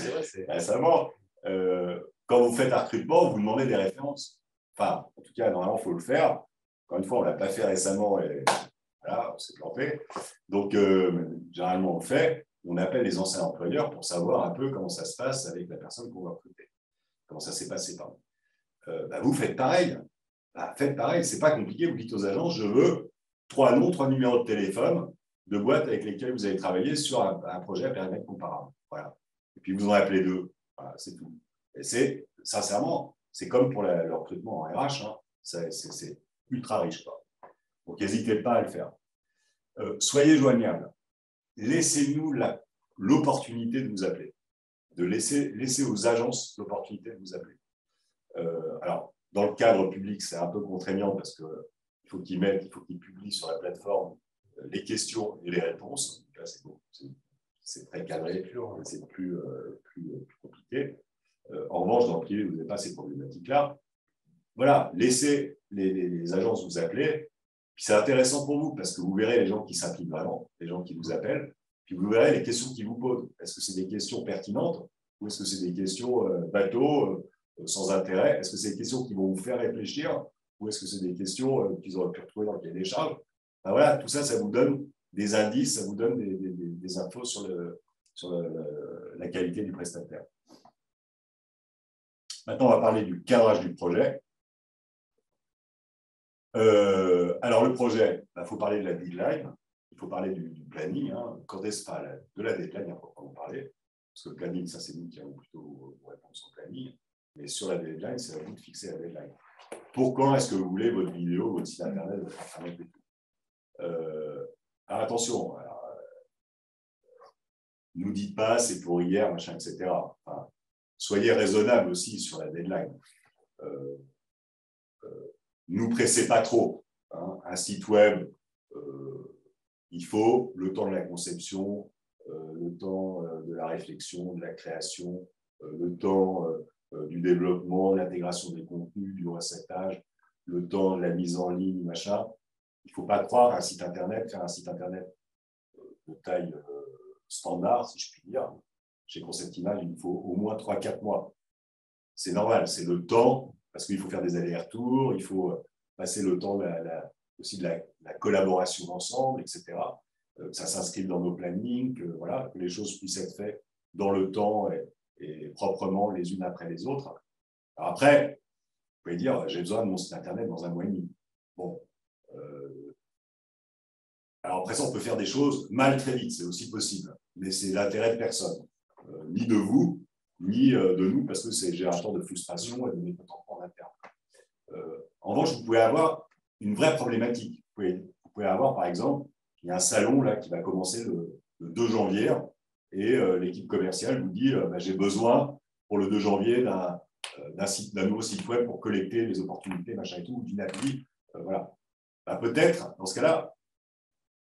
récemment. Euh, quand vous faites un recrutement, vous demandez des références. Enfin, en tout cas, normalement, il faut le faire. Encore une fois, on ne l'a pas fait récemment et voilà, on s'est planté. Donc, euh, généralement, on le fait. On appelle les anciens employeurs pour savoir un peu comment ça se passe avec la personne qu'on va recruter. Comment ça s'est passé, pardon. Euh, bah, vous faites pareil. Bah, faites pareil, c'est pas compliqué. Vous dites aux agences, je veux trois noms, trois numéros de téléphone de boîtes avec lesquelles vous avez travaillé sur un, projet à périmètre comparable. Voilà. Et puis vous en appelez deux. C'est tout. Et c'est, sincèrement, c'est comme pour le recrutement en RH, hein. c'est, ultra riche. Quoi. Donc n'hésitez pas à le faire. Euh, soyez joignables. Laissez-nous l'opportunité de vous appeler. De laisser, laisser aux agences l'opportunité de vous appeler. Euh, alors, dans le cadre public, c'est un peu contraignant parce que il faut qu'ils mettent, il faut qu'ils publient sur la plateforme euh, les questions et les réponses. Là, c'est très cadré, c'est plus, euh, plus, plus, compliqué. En revanche, dans le privé, vous n'avez pas ces problématiques-là. Voilà, laissez les, agences vous appeler Puis c'est intéressant pour vous parce que vous verrez les gens qui s'impliquent vraiment, les gens qui vous appellent, puis vous verrez les questions qu'ils vous posent. Est-ce que c'est des questions pertinentes ou est-ce que c'est des questions euh, bateaux, euh, sans intérêt? Est-ce que c'est des questions qui vont vous faire réfléchir ou est-ce que c'est des questions euh, qu'ils auraient pu retrouver dans le cahier des charges? Ben Voilà, tout ça, ça vous donne des indices, ça vous donne des, infos sur, la qualité du prestataire. Maintenant, on va parler du cadrage du projet. Euh, alors, le projet, il bah, faut parler de la deadline, il faut parler du, planning. Hein. Quand est-ce de la deadline, faut en parler. Parce que le planning, ça, c'est nous qui avons plutôt répondre sur le planning. Mais sur la deadline, c'est à vous de fixer la deadline. Pour quand est-ce que vous voulez votre vidéo, votre site internet, votre internet et euh, attention, alors, nous dites pas c'est pour hier, machin, etc. soyez raisonnable aussi sur la deadline. Euh, euh, nous pressez pas trop. Hein. Un site web, euh, il faut le temps de la conception, euh, le temps euh, de la réflexion, de la création, le temps du développement, de l'intégration des contenus, du recettage, le temps de la mise en ligne, machin. Il ne faut pas croire un site internet, faire un site internet de taille standard, si je puis dire. Chez Concept Image, il faut au moins 3-4 mois. C'est normal, c'est le temps parce qu'il faut faire des allers-retours, il faut euh, passer le temps aussi de la, collaboration ensemble, etc. Euh, que ça s'inscrive dans nos plannings, que, voilà, que les choses puissent être faites dans le temps et, proprement les unes après les autres. après, vous pouvez dire, j'ai besoin de mon site Internet dans un mois et demi. Bon. Euh, alors après ça, on peut faire des choses mal très vite, c'est aussi possible. Mais c'est l'intérêt de personne, ni de vous, ni de nous, parce que c'est générateur de frustration et de mécontentement euh, en revanche, vous pouvez avoir une vraie problématique. Vous pouvez, avoir, par exemple, il y a un salon là, qui va commencer le, 2 janvier et euh, l'équipe commerciale vous dit euh, bah, j'ai besoin pour le 2 janvier d'un d'un nouveau site web pour collecter les opportunités, machin et tout, d'une appli. voilà. Bah, peut-être, dans ce cas-là,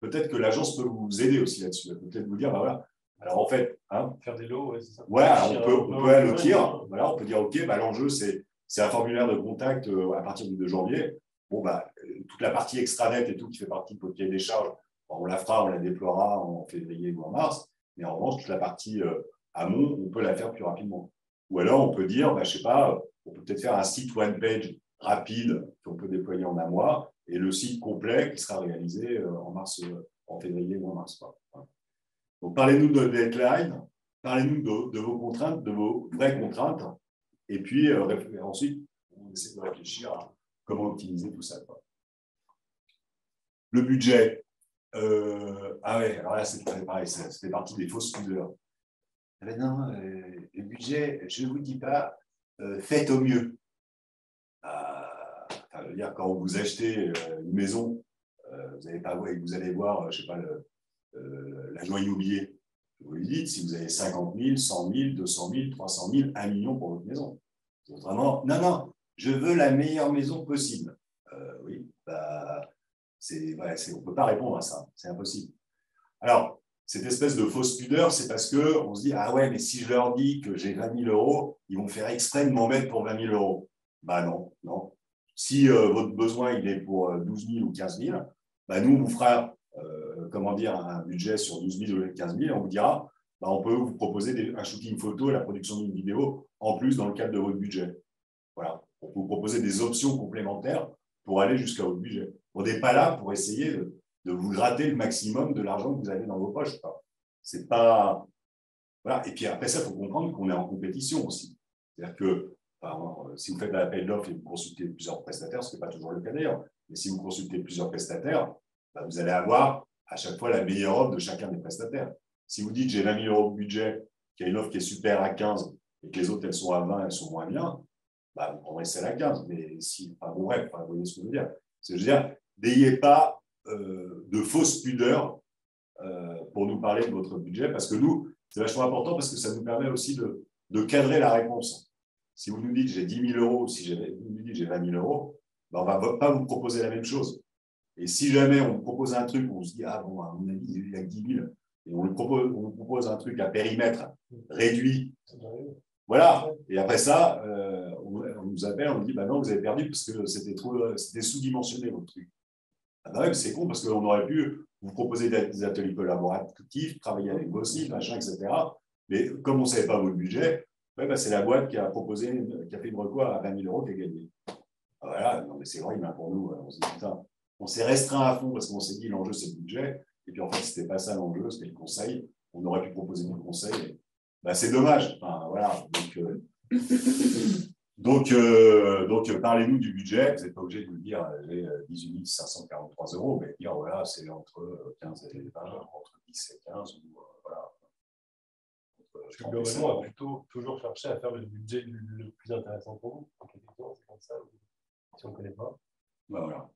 peut-être que l'agence peut vous aider aussi là-dessus. Peut-être vous dire, bah, voilà. Alors en fait, hein, faire des lots, ouais, c'est ça. Ouais, on peut, on peut allotir. Voilà, on peut dire, ok, bah, l'enjeu c'est c'est un formulaire de contact euh, à partir du 2 janvier. Bon, bah, euh, toute la partie extranet et tout qui fait partie de votre cahier des charges, on la fera, on la déploiera en février ou en mars. Mais en revanche, toute la partie euh, amont, on peut la faire plus rapidement. Ou alors, on peut dire, bah, je ne sais pas, on peut peut-être faire un site one-page rapide qu'on peut déployer en un mois et le site complet qui sera réalisé en mars, en février ou en mars. Parlez-nous de deadline, parlez-nous de, vos contraintes, de vos vraies contraintes, et puis, euh, ensuite, on essaie de réfléchir à comment optimiser tout ça. Le budget. Euh, ah ouais, alors là, c'est pareil, c'était partie des fausses pudeurs. Eh ben non, euh, le budget, je ne vous dis pas, faites au mieux. Ah, dire, quand vous achetez une maison, vous, allez pas, vous allez voir, je sais pas, l'agent immobilier vous lui dites, si vous avez 50 000, 100 000, 200 000, 300 000, 1 million pour votre maison. Vraiment, non, non, je veux la meilleure maison possible. Euh, oui, bah, c'est, on ne peut pas répondre à ça, c'est impossible. Alors, cette espèce de fausse pudeur, c'est parce qu'on se dit, ah ouais, mais si je leur dis que j'ai 20 000 euros, ils vont faire exprès de mettre pour 20 000 euros. Bah non, non. Si euh, votre besoin il est pour 12 euh, 000 ou 15 000, bah nous, on vous fera euh, comment dire, un budget sur 12 000 ou 15 000, on vous dira, bah, on peut vous proposer un shooting photo et la production d'une vidéo en plus dans le cadre de votre budget. Voilà. On peut vous proposer des options complémentaires pour aller jusqu'à votre budget. On n'est pas là pour essayer de, vous gratter le maximum de l'argent que vous avez dans vos poches. C'est pas. Voilà. Et puis après ça, il faut comprendre qu'on est en compétition aussi. C'est-à-dire que si vous faites un appel d'offres et vous consultez plusieurs prestataires, ce n'est pas toujours le cas d'ailleurs, mais si vous consultez plusieurs prestataires, bah, vous allez avoir à chaque fois la meilleure offre de chacun des prestataires. Si vous dites j'ai 20 000 euros de budget, qu'il y a une offre qui est super à 15 et que les autres elles sont à 20, elles sont moins bien, bah, vous prendrez celle à 15. Mais si, enfin, bon, vous voyez ce que je veux dire. C'est veux dire, n'ayez pas euh, de fausses pudeurs euh, pour nous parler de votre budget, parce que nous, c'est vachement important parce que ça nous permet aussi de, cadrer la réponse. Si vous nous dites j'ai 10 000 euros, si vous nous dites j'ai 20 000 euros, bah, on ne va pas vous proposer la même chose. Et si jamais on propose un truc, on se dit, ah bon, à mon avis, il a 10 000, et on, lui propose, on propose un truc à périmètre réduit, voilà. Et après ça, euh, on, nous appelle, on nous dit, bah non, vous avez perdu parce que c'était sous-dimensionné votre truc. Ah bah ouais, c'est con parce qu'on aurait pu vous proposer des ateliers collaboratifs, travailler avec vos sites, machin, etc. Mais comme on ne savait pas votre budget, bah, c'est la boîte qui a proposé, qui a fait une recours à 20 000 euros qui a gagné. Ah, voilà, non mais c'est vrai, pour nous, on s'est on s'est restreint à fond parce qu'on s'est dit l'enjeu c'est le budget. Et puis en fait, ce n'était pas ça l'enjeu, c'était le conseil. On aurait pu proposer du conseil. Bah, c'est dommage. voilà. Donc, euh, donc, euh, donc parlez-nous du budget. Vous n'êtes pas obligé de nous dire j'ai 18 543 euros, mais dire voilà, c'est entre 15 et 20, entre 10 et 15. Ou, voilà. Globalement, on va plutôt toujours chercher à faire le budget le plus intéressant pour vous. c'est comme ça, si on ne connaît pas. Bah, voilà.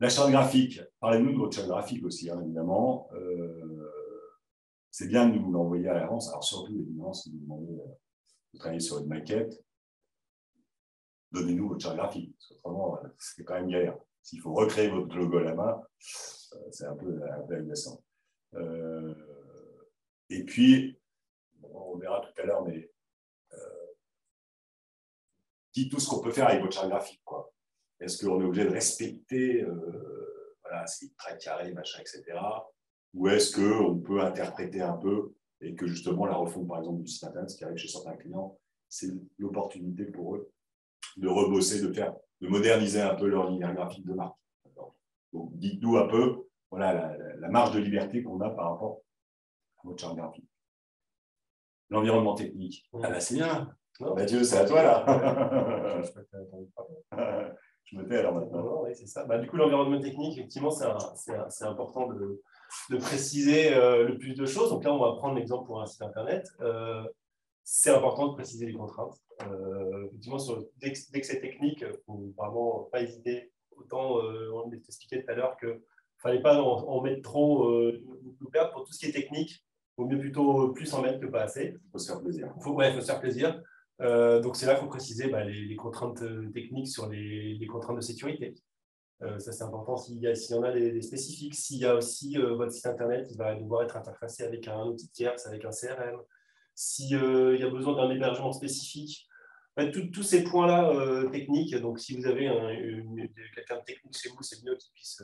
La charte graphique, parlez-nous de votre charte graphique aussi, hein, évidemment. Euh, c'est bien de nous l'envoyer à l'avance. Alors, surtout, évidemment, si vous demandez euh, de travailler sur une maquette, donnez-nous votre charte graphique. Parce qu'autrement, euh, c'est quand même galère. S'il faut recréer votre logo à la main, c'est un peu, un et puis, on verra tout à l'heure, mais dites tout ce qu'on peut faire avec votre charte graphique. Quoi. Est-ce qu'on est obligé de respecter euh, voilà, ces traits carrés, machin, etc. Ou est-ce qu'on peut interpréter un peu et que justement la refonte, par exemple, du site internet, ce qui arrive chez certains clients, c'est l'opportunité pour eux de rebosser, de faire, de moderniser un peu leur linéaire graphique de marque. Donc, dites-nous un peu voilà, la, marge de liberté qu'on a par rapport à votre charte graphique. L'environnement technique. Ah bah c'est bien. Bah, Dieu, c'est à toi là. Je me tais alors maintenant. oui, c'est ça. Bah, du coup, l'environnement technique, effectivement, c'est important de, de préciser euh, le plus de choses. Donc là, on va prendre l'exemple pour un site Internet. Euh, c'est important de préciser les contraintes. Euh, effectivement, sur, dès, que, c'est technique, il ne faut vraiment pas hésiter. Autant, on expliqué tout à l'heure qu'il ne fallait pas en, mettre trop, nous perdre. Pour tout ce qui est technique, il vaut mieux plutôt plus en mettre que pas assez. Il faut se faire plaisir. Il faut, ouais, faut se faire plaisir. Euh, donc c'est là qu'il faut préciser bah, les, contraintes euh, techniques sur les, contraintes de sécurité. Euh, ça c'est important s'il y, en a des, spécifiques. S'il y a aussi votre site internet qui va devoir être interfacé avec un outil tierce, avec un CRM. S'il y a besoin d'un hébergement spécifique. Tous ces points-là techniques, donc si vous avez quelqu'un de technique chez vous, c'est mieux qu'il puisse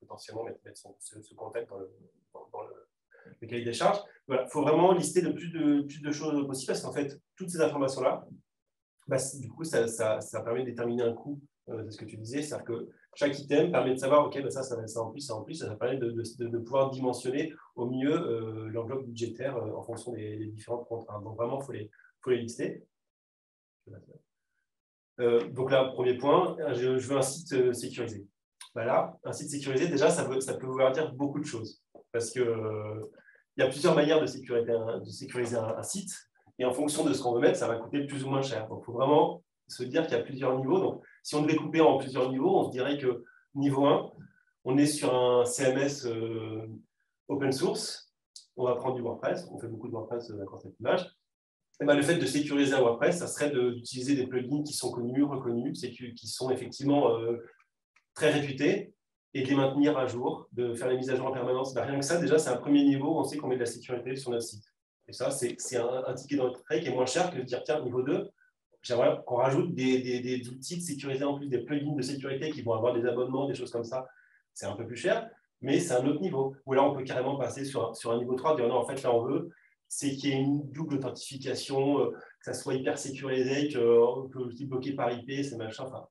potentiellement mettre, son, ce, contact dans le cahier des charges. Voilà, il faut vraiment lister le plus de, choses possible parce qu'en fait, toutes ces informations-là, bah, du coup, ça, permet de déterminer un coût, euh, c'est ce que tu disais, c'est-à-dire que chaque item permet de savoir, OK, bah, ça, ça en plus, ça en plus, ça permet de, pouvoir dimensionner au mieux euh, l'enveloppe budgétaire euh, en fonction des, différentes contraintes. Donc vraiment, il faut les, faut les lister. donc là, premier point, je, veux un site sécurisé. Bah, un site sécurisé, déjà, ça, veut, ça peut dire beaucoup de choses. Parce que il y a plusieurs manières de, sécuriser un, site. Et en fonction de ce qu'on veut mettre, ça va coûter plus ou moins cher. Donc, il faut vraiment se dire qu'il y a plusieurs niveaux. Donc, si on devait couper en plusieurs niveaux, on se dirait que niveau 1, on est sur un CMS euh, open source. On va prendre du WordPress. On fait beaucoup de WordPress dans euh, cette image. Et ben, le fait de sécuriser un WordPress, ça serait d'utiliser des plugins qui sont connus, reconnus, qui sont effectivement euh, très réputés et de les maintenir à jour, de faire les mises à jour en permanence. Bah, rien que ça, déjà, c'est un premier niveau, on sait qu'on met de la sécurité sur notre site. Et ça, c'est un, un, ticket d'entrée qui est moins cher que de dire, tiens, niveau 2, j'aimerais qu'on rajoute des, outils sécurisés en plus, des plugins de sécurité qui vont avoir des abonnements, des choses comme ça. C'est un peu plus cher, mais c'est un autre niveau. Ou là, on peut carrément passer sur, un niveau 3, dire non, en fait, là, on veut, c'est qu'il y ait une double authentification, euh, que ça soit hyper sécurisé, qu'on peut aussi bloquer par IP, c'est machin. Enfin,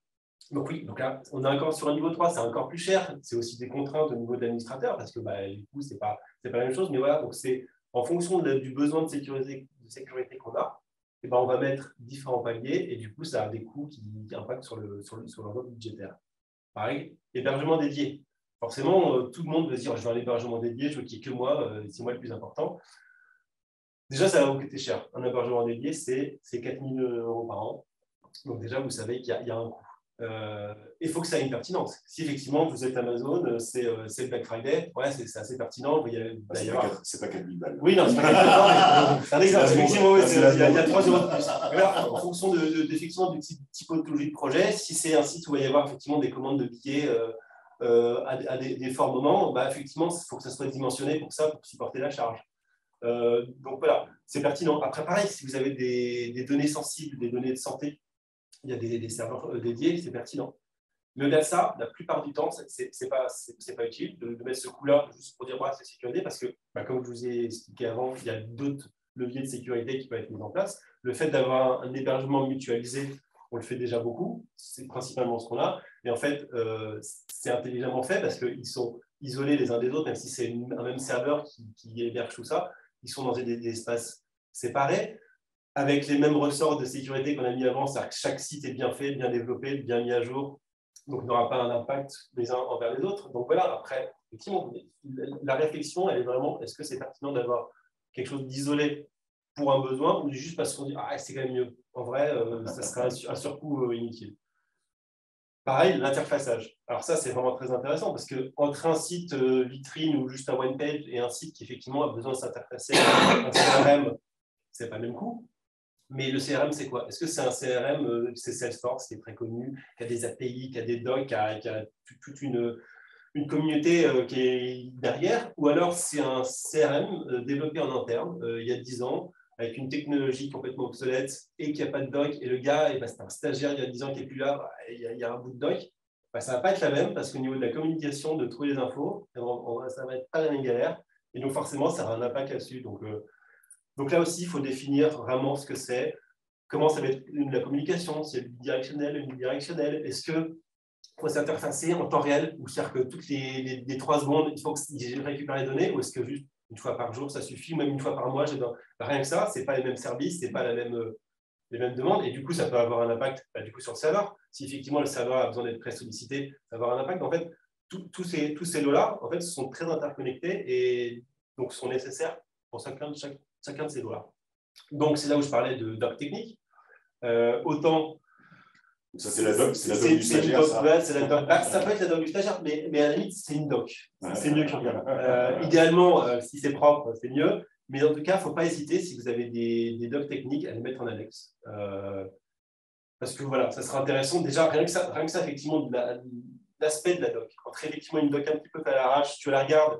donc oui, donc là, on est encore sur un niveau 3, c'est encore plus cher. C'est aussi des contraintes au niveau de l'administrateur parce que bah, du coup, ce n'est pas, pas la même chose. Mais voilà, donc c'est en fonction du besoin de sécurité, de sécurité qu'on a, et eh ben, on va mettre différents paliers et du coup, ça a des coûts qui, impactent sur le sur l'enveloppe budgétaire. Pareil, hébergement dédié. Forcément, euh, tout le monde veut se dire je veux un hébergement dédié, je veux qu'il n'y ait que moi, euh, c'est moi le plus important. Déjà, ça va vous coûter cher. Un hébergement dédié, c'est 4 000 euros par an. Donc déjà, vous savez qu'il y, y, a un coût. Euh, il faut que ça ait une pertinence. Si effectivement vous êtes Amazon, euh, c'est euh, le Black Friday, ouais, c'est assez pertinent. C'est pas 4000 balles. Oui, non, c'est pas 4000 balles. C'est un exemple. Effectivement, il y a 3 euros de plus. en fonction de, de, effectivement, du type, typologie de projet, si c'est un site où il va y avoir effectivement des commandes de billets euh, à, à, des, des, forts moments, bah, effectivement, il faut que ça soit dimensionné pour ça, pour supporter la charge. Donc voilà, c'est pertinent. Après, pareil, si vous avez des, des données sensibles, des données de santé, il y a des, serveurs euh, dédiés, c'est pertinent. Mais au-delà de ça, la plupart du temps, ce n'est pas, pas utile de, mettre ce coup-là juste pour dire bah, c'est sécurité, parce que, bah, comme je vous ai expliqué avant, il y a d'autres leviers de sécurité qui peuvent être mis en place. Le fait d'avoir un hébergement mutualisé, on le fait déjà beaucoup, c'est principalement ce qu'on a. Et en fait, euh, c'est intelligemment fait parce qu'ils sont isolés les uns des autres, même si c'est un même serveur qui, héberge tout ça, ils sont dans des espaces séparés avec les mêmes ressorts de sécurité qu'on a mis avant, c'est-à-dire que chaque site est bien fait, bien développé, bien mis à jour, donc n'aura pas un impact les uns envers les autres. Donc voilà, après, effectivement, la réflexion, elle est vraiment, est-ce que c'est pertinent d'avoir quelque chose d'isolé pour un besoin ou juste parce qu'on dit, ah, c'est quand même mieux. En vrai, euh, ça serait un, surcoût euh, inutile. Pareil, l'interfaçage. Alors ça, c'est vraiment très intéressant parce que entre un site euh, vitrine ou juste un one page et un site qui effectivement a besoin de s'interfacer CRM, c'est pas le même coût. Mais le CRM, c'est quoi? Est-ce que c'est un CRM, euh, c'est Salesforce qui est très connu, qui a des API, qui a des docs, qui a, toute une, communauté euh, qui est derrière? Ou alors c'est un CRM euh, développé en interne il y a 10 ans, avec une technologie complètement obsolète et qui n'a pas de doc, et le gars, eh ben, c'est un stagiaire il y a 10 ans qui n'est plus là, bah, il y, a, un bout de doc, bah, ça ne va pas être la même parce qu'au niveau de la communication, de trouver les infos, ça ne va être pas la même galère. Et donc forcément, ça aura un impact là-dessus. Donc, donc là aussi, il faut définir vraiment ce que c'est, comment ça va être la communication, c'est bidirectionnel, unidirectionnel, est-ce que faut s'interfacer en temps réel, ou c'est-à-dire que toutes les, trois secondes, il faut que récupère les données, ou est-ce que juste une fois par jour, ça suffit, même une fois par mois, rien que ça, ce n'est pas les mêmes services, ce n'est pas la même, les mêmes demandes, et du coup, ça peut avoir un impact bah, du coup, sur le serveur. Si effectivement le serveur a besoin d'être pré-sollicité, ça va avoir un impact. En fait, tous ces, tous ces lots-là, en fait, sont très interconnectés et donc sont nécessaires pour chacun, chaque, chacun de ces doigts. Donc, c'est là où je parlais de doc technique. Euh, autant. Ça, c'est la doc, c'est la doc du stagiaire. Ça. c'est la doc. Bah, ça peut être la doc du stagiaire, mais, mais à la limite, c'est une doc. C'est mieux qu'un euh, Idéalement, euh, si c'est propre, c'est mieux. Mais en tout cas, il ne faut pas hésiter, si vous avez des, des docs techniques, à les mettre en annexe. Euh, parce que voilà, ça sera intéressant. Déjà, rien que ça, rien que ça effectivement, l'aspect de la doc. Entre effectivement une doc un petit peu à l'arrache, tu la regardes,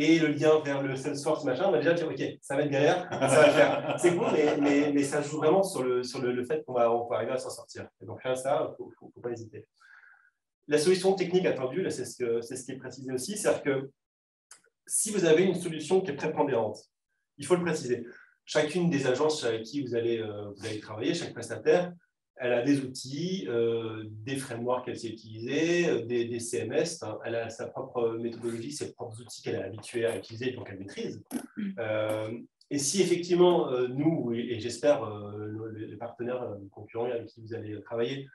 et le lien vers le Salesforce, machin, on va déjà dire, OK, ça va être galère, ça va faire. C'est cool, mais, mais, ça joue vraiment sur le, sur le, fait qu'on va, on va arriver à s'en sortir. Et donc, rien ça, il ne faut, pas hésiter. La solution technique attendue, c'est ce, ce qui est précisé aussi, c'est-à-dire que si vous avez une solution qui est prépondérante, il faut le préciser. Chacune des agences avec qui vous allez, euh, vous allez travailler, chaque prestataire, elle a des outils, euh, des frameworks qu'elle sait utiliser, euh, des, CMS. Hein. Elle a sa propre méthodologie, ses propres outils qu'elle est habituée à utiliser, donc elle maîtrise. Euh, et si effectivement, nous, et, j'espère les partenaires concurrents avec qui vous allez travailler,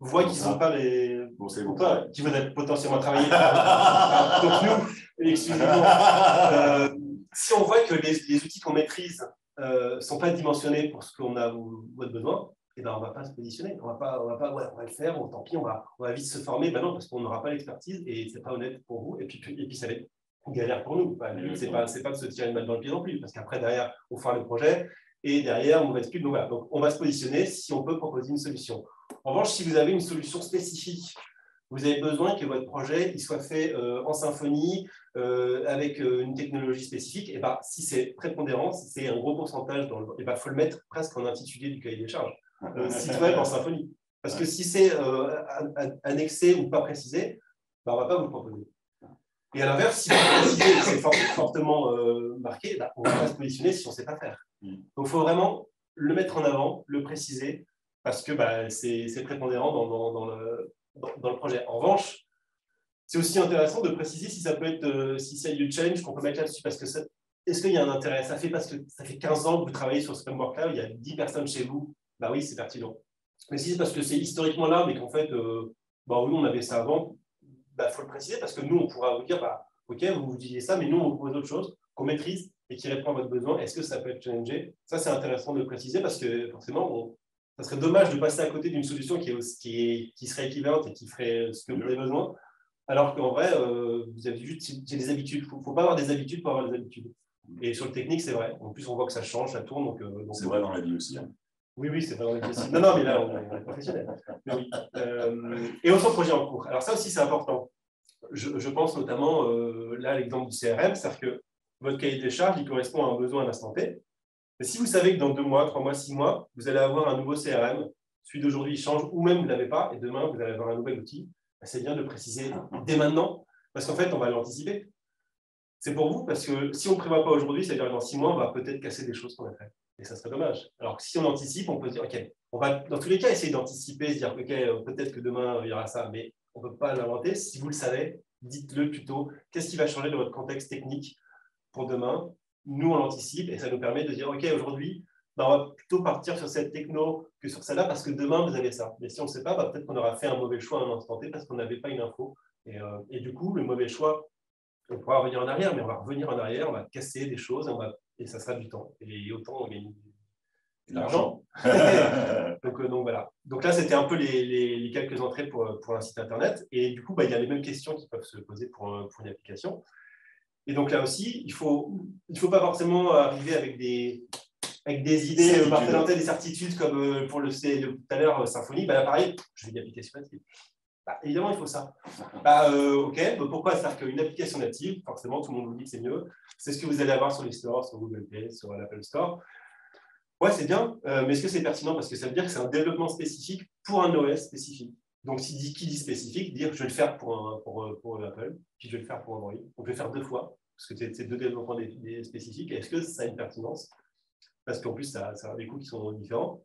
voient qu'ils ne sont pas les. Bon, ou pas, qui veulent potentiellement travailler. donc nous, excusez-moi. si on voit que les, outils qu'on maîtrise ne sont pas dimensionnés pour ce qu'on a votre besoin, eh ben, on ne va pas se positionner. On va pas, on va pas, on va le faire, tant pis, on va, on va vite se former. Ben non, parce qu'on n'aura pas l'expertise et ce n'est pas honnête pour vous. Et puis, et puis ça va être une galère pour nous. Ce n'est pas, pas de se tirer une balle dans le pied non plus, parce qu'après, derrière, on fera le projet et derrière, on va expliquer. Donc voilà, donc on va se positionner si on peut proposer une solution. En revanche, si vous avez une solution spécifique, vous avez besoin que votre projet il soit fait euh, en symphonie, euh, avec euh, une technologie spécifique, et ben, si c'est prépondérant, si c'est un gros pourcentage, il ben, faut le mettre presque en intitulé du cahier des charges web en symphonie. Parce que si c'est euh, annexé ou pas précisé, bah, on ne va pas vous le proposer. Et à l'inverse, si c'est fortement euh, marqué, bah, on va pas se positionner si on ne sait pas faire. Mm. Donc il faut vraiment le mettre en avant, le préciser, parce que bah, c'est prépondérant dans, dans, le, dans, le, projet. En revanche, c'est aussi intéressant de préciser si ça peut être, euh, si c'est du change qu'on peut mettre là-dessus, parce que est-ce qu'il y a un intérêt? Ça fait parce que ça fait 15 ans que vous travaillez sur ce framework-là, il y a 10 personnes chez vous bah oui, c'est pertinent. Mais si c'est parce que c'est historiquement là, mais qu'en fait, euh, bah oui, on avait ça avant, il bah, faut le préciser parce que nous, on pourra vous dire, bah, OK, vous utilisez ça, mais nous, on vous propose autre chose qu'on maîtrise et qui répond à votre besoin. Est-ce que ça peut être challengé? Ça, c'est intéressant de le préciser parce que forcément, ça serait dommage de passer à côté d'une solution qui, est, qui, serait équivalente et qui ferait ce que vous avez besoin, alors qu'en vrai, euh, vous avez juste des habitudes. Il ne faut pas avoir des habitudes pour avoir des habitudes. Et sur le technique, c'est vrai. En plus, on voit que ça change, ça tourne. Donc, euh, c'est vrai dans la vie aussi. Hein. Oui, oui, c'est vraiment difficile. Non, non, mais là, on est professionnel. Euh, et autre projet en cours. Alors ça aussi, c'est important. Je, pense notamment, euh, là, l'exemple du CRM, c'est-à-dire que votre cahier des charges, il correspond à un besoin à l'instant T. Mais si vous savez que dans deux mois, trois mois, six mois, vous allez avoir un nouveau CRM, celui d'aujourd'hui change, ou même vous ne l'avez pas, et demain, vous allez avoir un nouvel outil, c'est bien de préciser dès maintenant, parce qu'en fait, on va l'anticiper. C'est pour vous, parce que si on ne prévoit pas aujourd'hui, c'est-à-dire dans six mois, on va peut-être casser des choses qu'on a faites. Et ça serait dommage. Alors que si on anticipe, on peut dire, OK, on va dans tous les cas essayer d'anticiper, se dire, OK, euh, peut-être que demain, il y aura ça, mais on ne peut pas l'inventer. Si vous le savez, dites-le plutôt. Qu'est-ce qui va changer dans votre contexte technique pour demain? Nous, on l'anticipe et ça nous permet de dire, OK, aujourd'hui, bah, on va plutôt partir sur cette techno que sur celle-là parce que demain, vous avez ça. Mais si on ne sait pas, bah, peut-être qu'on aura fait un mauvais choix à un instant T parce qu'on n'avait pas une info. Et, euh, et, du coup, le mauvais choix, on pourra revenir en arrière, mais on va revenir en arrière, on va casser des choses on va, et ça sera du temps. Et autant on gagne de l'argent. donc, euh, donc, voilà. Donc là, c'était un peu les, les, quelques entrées pour, pour, un site internet. Et du coup, bah, il y a les mêmes questions qui peuvent se poser pour, pour une application. Et donc là aussi, il ne faut, il faut pas forcément arriver avec des, avec des idées, euh, des certitudes comme euh, pour le, tout à l'heure Symfony. Bah, là, pareil, je vais une application native. Bah, évidemment, il faut ça. Bah, euh, ok, bah, pourquoi C'est-à-dire qu'une application native, forcément, tout le monde vous dit que c'est mieux. C'est ce que vous allez avoir sur les stores, sur Google Play, sur l'Apple Store. Ouais, c'est bien, mais est-ce que c'est pertinent? Parce que ça veut dire que c'est un développement spécifique pour un OS spécifique. Donc, qui dit, qui dit spécifique, dire je vais le faire pour, pour, pour, Apple, puis je vais le faire pour Android. Donc, je vais le faire deux fois, parce que c'est deux développements spécifiques. Est-ce que ça a une pertinence? Parce qu'en plus, ça, ça, a des coûts qui sont différents.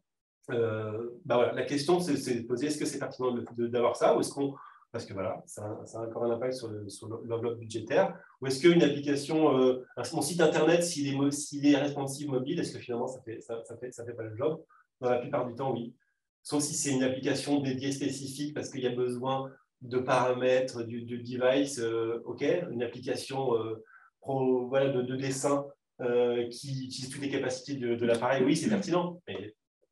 Euh, bah voilà, la question, c'est de poser est-ce que c'est pertinent d'avoir ça ou est-ce qu'on. Parce que voilà, ça, a encore un impact sur l'enveloppe budgétaire. Ou est-ce qu'une application, euh, mon site internet, s'il est, est, responsive mobile, est-ce que finalement ça fait, ça, ça, fait, ça fait pas le job? Dans la plupart du temps, oui sauf si c'est une application dédiée spécifique parce qu'il y a besoin de paramètres du, device, euh, ok, une application euh, voilà, de, dessin qui utilise toutes les capacités de, l'appareil, oui, c'est pertinent,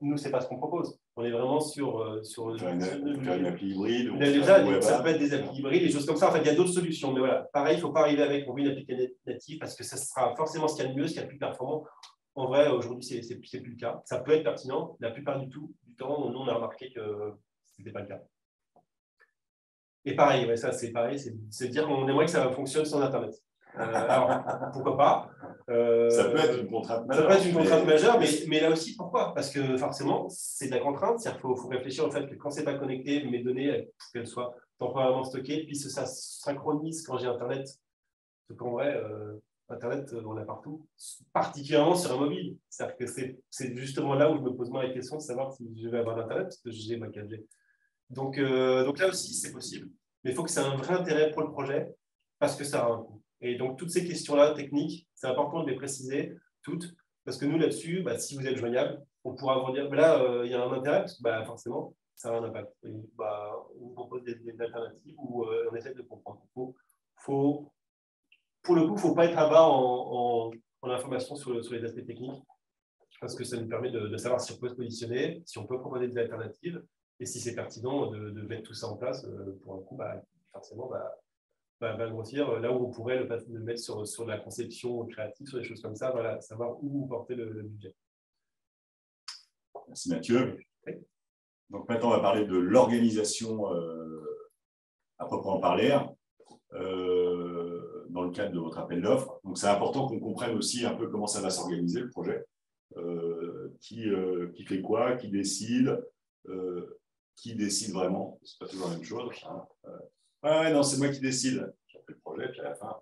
nous, ce n'est pas ce qu'on propose. On est vraiment sur... sur une, une, appli hybride déjà, Ça peut être des applis hybrides, des choses comme ça. En fait, il y a d'autres solutions, mais voilà, pareil, il ne faut pas arriver avec une application native parce que ça sera forcément ce qu'il y a de mieux, ce qu'il y a de plus performant. En vrai, aujourd'hui, ce n'est plus le cas. Ça peut être pertinent. La plupart du, tout, du temps, nous, on a remarqué que ce n'était pas le cas. Et pareil, ça c'est pareil, c'est dire qu'on aimerait que ça fonctionne sans Internet. Euh, alors, pourquoi pas? Euh, Ça peut être une contrainte majeure. Ça peut être une contrainte majeure, mais, mais là aussi, pourquoi? Parce que forcément, c'est de la contrainte. Il faut, faut, réfléchir au fait que quand ce n'est pas connecté, mes données, qu'elles soient temporairement stockées, puis ça synchronise quand j'ai Internet. Parce qu'en vrai, euh, Internet, euh, on l'a partout, particulièrement sur un mobile. C'est-à-dire que c'est justement là où je me pose moi la question de savoir si je vais avoir l'Internet, parce que j'ai ma 4G. Donc, euh, donc là aussi, c'est possible. Mais il faut que ça ait un vrai intérêt pour le projet, parce que ça a un coût. Et donc, toutes ces questions-là, techniques, c'est important de les préciser, toutes, parce que nous, là-dessus, bah, si vous êtes joignable, on pourra vous dire, là, euh, il y a un intérêt, parce que bah, forcément, ça a un impact. bah, on propose des, alternatives ou on essaie de comprendre. Il faut pour le coup, il ne faut pas être à bas en, information sur, les aspects techniques, parce que ça nous permet de, savoir si on peut se positionner, si on peut proposer des alternatives, et si c'est pertinent de, mettre tout ça en place, euh, pour un coup, bah, forcément, bah, va grossir là où on pourrait le, mettre sur, sur, la conception créative, sur des choses comme ça, voilà, savoir où porter le, budget. Merci Mathieu. Donc maintenant, on va parler de l'organisation euh, à proprement parler. Euh, dans le cadre de votre appel d'offres. Donc, c'est important qu'on comprenne aussi un peu comment ça va s'organiser, le projet. Euh, qui, euh, qui, fait quoi, qui décide, euh, qui décide vraiment. C'est pas toujours la même chose. Hein. Ouais, non, c'est moi qui décide. J'ai fait le projet, puis à la fin,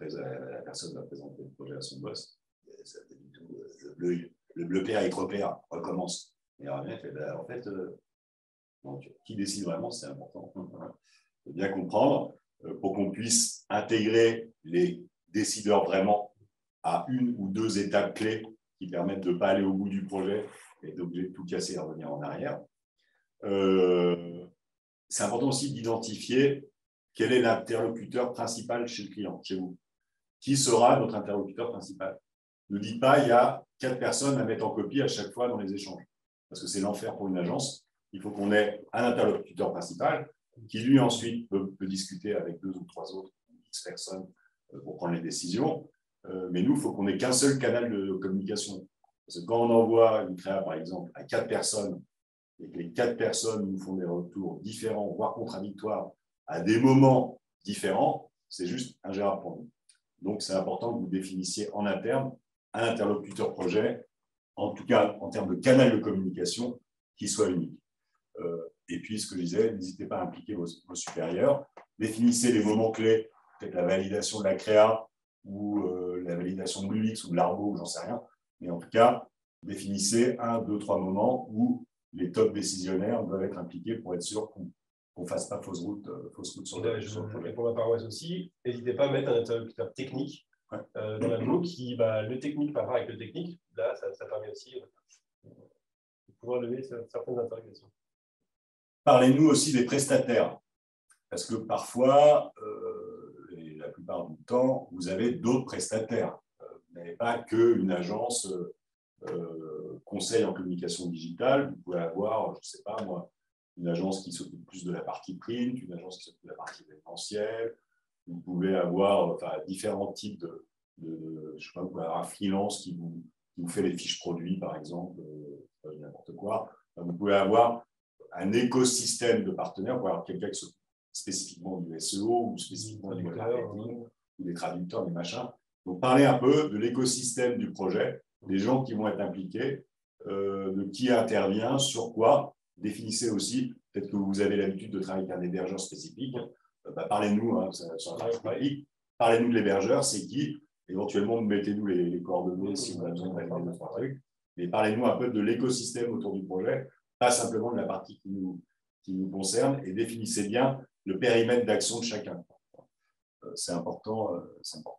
la personne va présenter le projet à son boss. le, bleu, le bleu père et père recommence. Et ben, en fait, donc, qui décide vraiment, c'est important. Il faut bien comprendre. Euh, pour qu'on puisse intégrer les décideurs vraiment à une ou deux étapes clés qui permettent de ne pas aller au bout du projet et d'obligé de tout casser et revenir en arrière. Euh, c'est important aussi d'identifier quel est l'interlocuteur principal chez le client, chez vous. Qui sera notre interlocuteur principal? Ne dites pas il y a quatre personnes à mettre en copie à chaque fois dans les échanges, parce que c'est l'enfer pour une agence. Il faut qu'on ait un interlocuteur principal qui lui ensuite peut, discuter avec deux ou trois autres, personnes, euh, pour prendre les décisions. Euh, mais nous, il faut qu'on ait qu'un seul canal de communication. Parce que quand on envoie une créa, par exemple, à quatre personnes, et que les quatre personnes nous font des retours différents, voire contradictoires, à des moments différents, c'est juste ingérable pour nous. Donc, c'est important que vous définissiez en interne un interlocuteur projet, en tout cas en termes de canal de communication, qui soit unique. Euh, Et puis, ce que je disais, n'hésitez pas à impliquer vos, supérieurs. Définissez les moments clés, peut-être la validation de la créa ou euh, la validation de l'UX ou de l'ARBO, j'en sais rien. Mais en tout cas, définissez un, deux, trois moments où les top décisionnaires doivent être impliqués pour être sûr qu'on ne fasse pas fausse route, euh, fausse route sur, le, sur le Pour ma paroisse aussi, n'hésitez pas à mettre un interlocuteur technique euh, dans la boulot qui, bah, le technique par avec le technique, là, ça, ça permet aussi de pouvoir lever certaines interrogations. Parlez-nous aussi des prestataires, parce que parfois, euh, et la plupart du temps, vous avez d'autres prestataires. Euh, vous n'avez pas qu'une agence euh, conseil en communication digitale. Vous pouvez avoir, je ne sais pas moi, une agence qui s'occupe plus de la partie print, une agence qui s'occupe de la partie événementielle. Vous pouvez avoir enfin, différents types de, je je sais pas, vous pouvez avoir un freelance qui vous, qui vous fait les fiches produits, par exemple, n'importe quoi. vous pouvez avoir un écosystème de partenaires pour avoir quelqu'un qui spécifiquement du SEO ou spécifiquement du marketing ou des traducteurs, des machins. Donc, parler un peu de l'écosystème du projet, des gens qui vont être impliqués, euh, de qui intervient, sur quoi. Définissez aussi, peut-être que vous avez l'habitude de travailler avec un hébergeur spécifique. Euh, bah, parlez-nous hein, sur Parlez-nous de l'hébergeur, c'est qui? Éventuellement, mettez-nous les, coordonnées si vous avez besoin de deux, trois trucs. Mais parlez-nous un peu de l'écosystème autour du projet pas simplement de la partie qui nous, qui nous concerne, et définissez bien le périmètre d'action de chacun. Euh, c'est important, euh, important.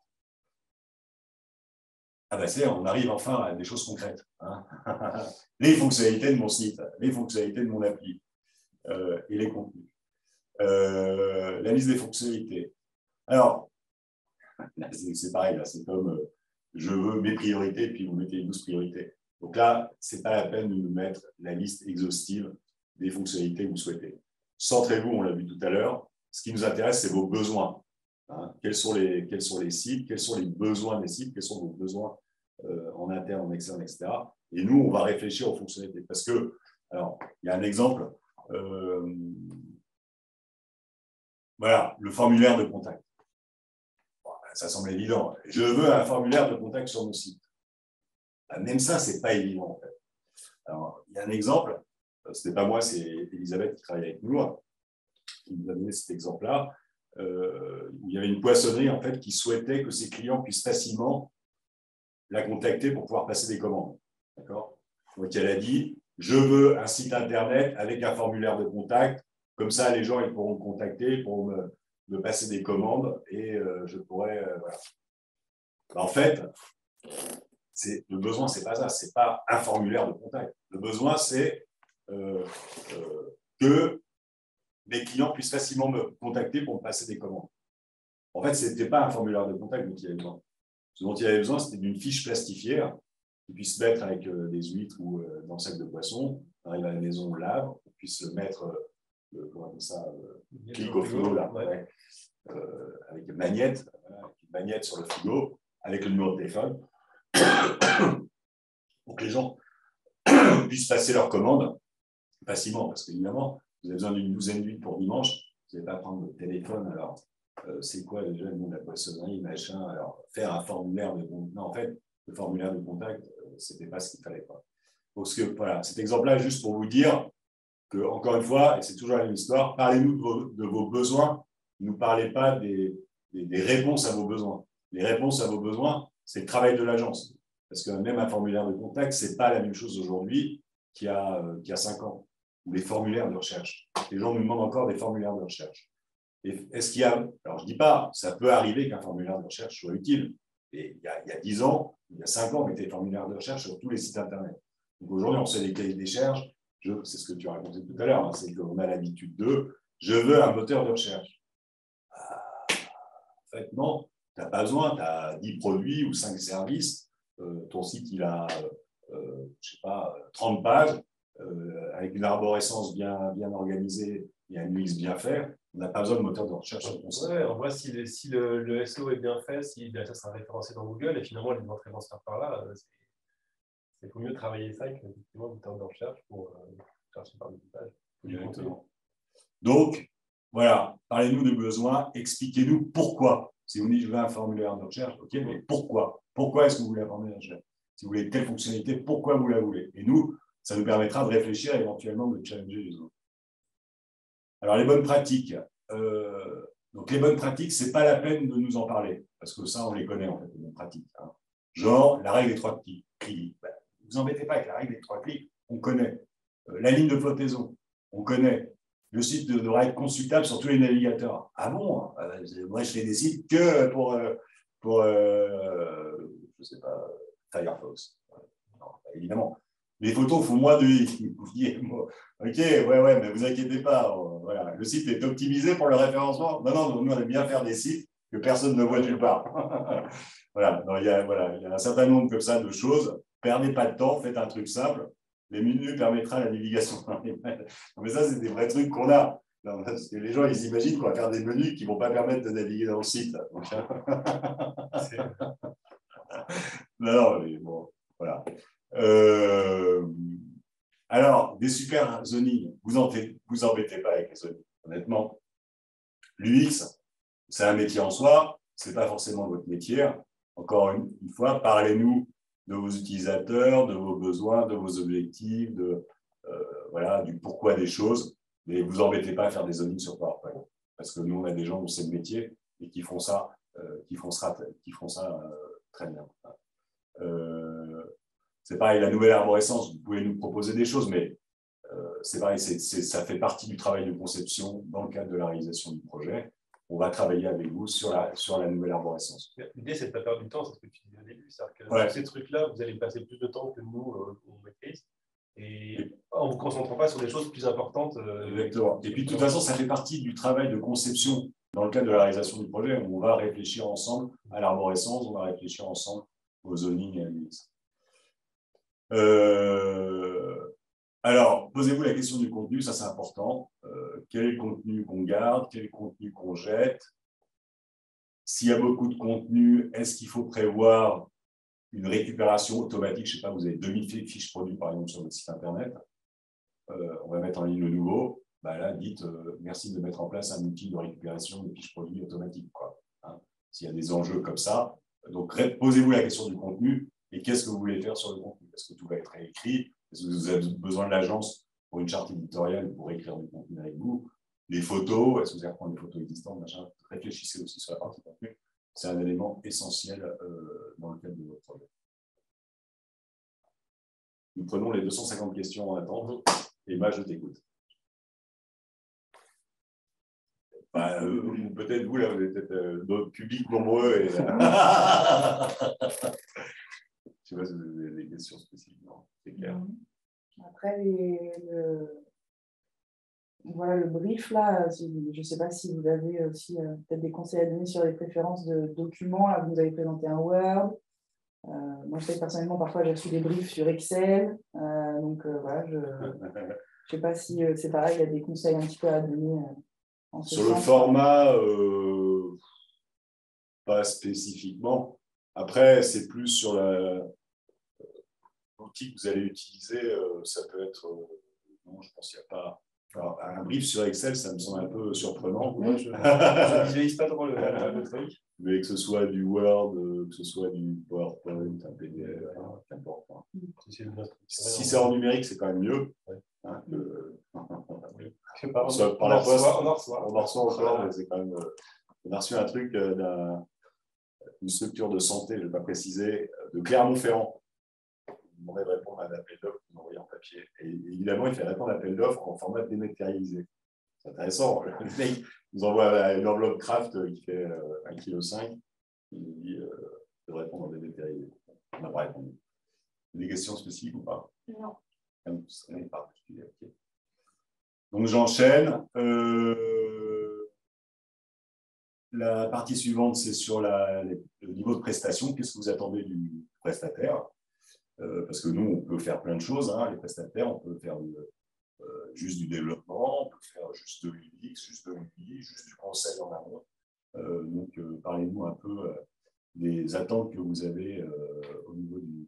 Ah ben c'est, on arrive enfin à des choses concrètes. Hein. les fonctionnalités de mon site, les fonctionnalités de mon appli euh, et les contenus. la liste des fonctionnalités. Alors, c'est pareil, c'est comme je veux mes priorités, puis vous mettez une 12 priorités. Donc là, ce n'est pas la peine de nous mettre la liste exhaustive des fonctionnalités que vous souhaitez. Centrez-vous, on l'a vu tout à l'heure. Ce qui nous intéresse, c'est vos besoins. Hein. quels, sont les, quels sont les sites Quels sont les besoins des sites Quels sont vos besoins euh, en interne, en externe, etc. Et nous, on va réfléchir aux fonctionnalités. Parce que, alors, il y a un exemple. Euh, voilà, le formulaire de contact. ça semble évident. Je veux un formulaire de contact sur mon site. Bah, même ça, ce n'est pas évident. Alors, il y a un exemple, euh, ce n'est pas moi, c'est Elisabeth qui travaille avec nous, hein, qui nous a donné cet exemple-là. Euh, il y avait une poissonnerie en fait, qui souhaitait que ses clients puissent facilement la contacter pour pouvoir passer des commandes. D'accord? Donc, elle a dit Je veux un site internet avec un formulaire de contact. Comme ça, les gens ils pourront me contacter, pour me, me passer des commandes et euh, je pourrais. voilà. Bah, en fait, le besoin, c'est pas ça, c'est pas un formulaire de contact. Le besoin, c'est euh, euh, que mes clients puissent facilement me contacter pour me passer des commandes. En fait, ce n'était pas un formulaire de contact dont il avait besoin. Ce dont il avait besoin, c'était d'une fiche plastifiée qui puisse mettre avec euh, des huîtres ou dans le sac de poisson. On arrive à la maison, on lave, on puisse le mettre, comment ça, clic au frigo, là, avec une magnette, une magnette sur le frigo, avec le numéro de téléphone pour que les gens puissent passer leurs commandes facilement. Parce qu'évidemment, vous avez besoin d'une douzaine d'huiles pour dimanche. Vous n'allez pas prendre votre téléphone. Alors, euh, c'est quoi déjà le nom de la poissonnerie, machin Alors, faire un formulaire de contact. Non, en fait, le formulaire de contact, euh, ce n'était pas ce qu'il fallait. Parce que, voilà, cet exemple-là, juste pour vous dire que, encore une fois, et c'est toujours la même histoire, parlez-nous de vos, besoins. Ne nous parlez pas des, des réponses à vos besoins. Les réponses à vos besoins, c'est le travail de l'agence. Parce que même un formulaire de contact, ce n'est pas la même chose aujourd'hui qu'il y, euh, y a cinq ans. Ou les formulaires de recherche. Les gens nous demandent encore des formulaires de recherche. Est-ce qu'il y a. Alors, je ne dis pas, ça peut arriver qu'un formulaire de recherche soit utile. Il y a, il y a 10 ans, il y a 5 ans, on mettait des formulaires de recherche sur tous les sites Internet. Donc aujourd'hui, on sait les cahiers des recherches. C'est ce que tu as raconté tout à l'heure. Hein, c'est qu'on a l'habitude de je veux un moteur de recherche. Ah, en fait, non tu n'as pas besoin, tu as 10 produits ou 5 services, euh, ton site il a, euh, je sais pas, 30 pages, euh, avec une arborescence bien, bien organisée et un UX bien fait, on n'a pas besoin de moteur de recherche sur site. Ouais, on voit si, le, si le, SEO est bien fait, si ça sera référencé dans Google, et finalement les entrées vont se faire par là, c'est faut mieux travailler ça qu'effectivement moteur de recherche pour chercher par des pages. Exactement. Donc, voilà, parlez-nous des besoins, expliquez-nous pourquoi si vous dites je veux un formulaire de recherche, ok, mais pourquoi? Pourquoi est-ce que vous voulez un formulaire de recherche? Si vous voulez telle fonctionnalité, pourquoi vous la voulez? Et nous, ça nous permettra de réfléchir et éventuellement de challenger les autres. Alors, les bonnes pratiques. Euh, donc, les bonnes pratiques, ce n'est pas la peine de nous en parler, parce que ça, on les connaît, en fait, les bonnes pratiques. Hein. Genre, la règle des trois clics. Ben, vous embêtez pas avec la règle des trois clics, on connaît. Euh, la ligne de flottaison, on connaît. Le site devrait être consultable sur tous les navigateurs. Ah bon euh, Moi, je des sites que pour, pour je sais pas, Firefox. évidemment. Les photos font moins de i. ok, ouais, ouais, mais vous inquiétez pas. Voilà. Le site est optimisé pour le référencement. Non, non, nous, on aime bien faire des sites que personne ne voit nulle part. voilà. il, y a, voilà, il y a un certain nombre comme ça de choses. Perdez pas de temps, faites un truc simple. Les menus permettra la navigation. mais ça, c'est des vrais trucs qu'on a. parce que les gens, ils imaginent qu'on va faire des menus qui ne vont pas permettre de naviguer dans le site. non, non, mais bon, voilà. Euh, alors, des super zoning, vous vous embêtez pas avec les zoning, honnêtement. L'UX, c'est un métier en soi, ce n'est pas forcément votre métier. Encore une, fois, parlez-nous de vos utilisateurs, de vos besoins, de vos objectifs, de, euh, voilà, du pourquoi des choses. Mais vous embêtez pas à faire des zoning sur PowerPoint. Parce que nous, on a des gens où c'est le métier et qui font ça, euh, qui font ça, très bien. C'est pareil, la nouvelle arborescence, vous pouvez nous proposer des choses, mais euh, c'est pareil, ça fait partie du travail de conception dans le cadre de la réalisation du projet. On va travailler avec vous sur la, sur la nouvelle arborescence. L'idée, c'est de ne pas perdre du temps, c'est ce que tu disais au début. C'est-à-dire que ces trucs-là, vous allez passer plus de temps que nous, euh, on maîtrise. Et en ne vous concentrant pas sur des choses plus importantes. Exactement. Et puis, de toute façon, ça fait partie du travail de conception dans le cadre de la réalisation du projet, on va réfléchir ensemble à l'arborescence, on va réfléchir ensemble au zoning et à l'UX. Euh, alors, posez-vous la question du contenu, ça c'est important. Euh, quel contenu qu'on garde? Quel contenu qu'on jette? S'il y a beaucoup de contenu, est-ce qu'il faut prévoir une récupération automatique? Je ne sais pas, vous avez 2000 fiches produits par exemple sur votre site internet. Euh, on va mettre en ligne le nouveau. Bah là, dites merci de mettre en place un outil de récupération des fiches produits automatique. Hein. S'il y a des enjeux comme ça, donc posez-vous la question du contenu et qu'est-ce que vous voulez faire sur le contenu? Est-ce que tout va être écrit Est-ce que vous avez besoin de l'agence pour une charte éditoriale pour écrire du contenu avec vous? Les photos, est-ce que vous allez reprendre des photos existantes Réfléchissez aussi sur la partie contenu. C'est un élément essentiel euh, dans le cadre de votre projet. Nous prenons les 250 questions en attente. Moi, je t'écoute. Bah, euh, peut-être vous, là, vous êtes peut-être euh, d'autres publics nombreux. Et, Je ne sais pas si vous avez des questions spécifiques. c'est clair. Mhm. Après, le, voilà, le brief, là, je ne sais pas si vous avez aussi euh, peut-être des conseils à donner sur les préférences de documents. Là, vous avez présenté un Word. Euh, moi, je sais personnellement, parfois, j'ai reçu des briefs sur Excel. Euh, donc, voilà, je ne sais pas si c'est pareil, il y a des conseils un petit peu à donner. En ce sur le format, pas spécifiquement. Après, c'est plus sur la, l'outil que vous allez utiliser, euh, ça peut être. Euh, non, je pense qu'il n'y a pas. un brief sur Excel, ça me semble un peu surprenant. je ne visualise pas trop le, truc. Mais que ce soit du Word, euh, que ce soit du PowerPoint, un PDF, qu'importe. Hein. Si c'est en numérique, c'est quand même mieux. Hein, on, par la poste, on en reçoit. On en reçoit encore, mais c'est quand même. On a reçu un truc d'une structure de santé, je ne vais pas préciser, de Clermont-Ferrand demandé de répondre à un appel d'offres vous envoyez en papier. Et évidemment, il fait répondre à l'appel d'offres en format dématérialisé. C'est intéressant. Le mec nous envoie une enveloppe craft qui fait 1,5 kg. Il nous dit euh, de répondre en dématérialisé. On n'a pas répondu. Des questions spécifiques ou pas? Non. Donc j'enchaîne. Euh, la partie suivante, c'est sur la, le niveau de prestation. Qu'est-ce que vous attendez du prestataire? euh, parce que nous, on peut faire plein de choses, hein, les prestataires, on peut faire euh, juste du développement, on peut faire juste de l'UX, juste de l'UI, juste du conseil en amont. Euh, donc, parlez-nous un peu des attentes que vous avez au niveau du,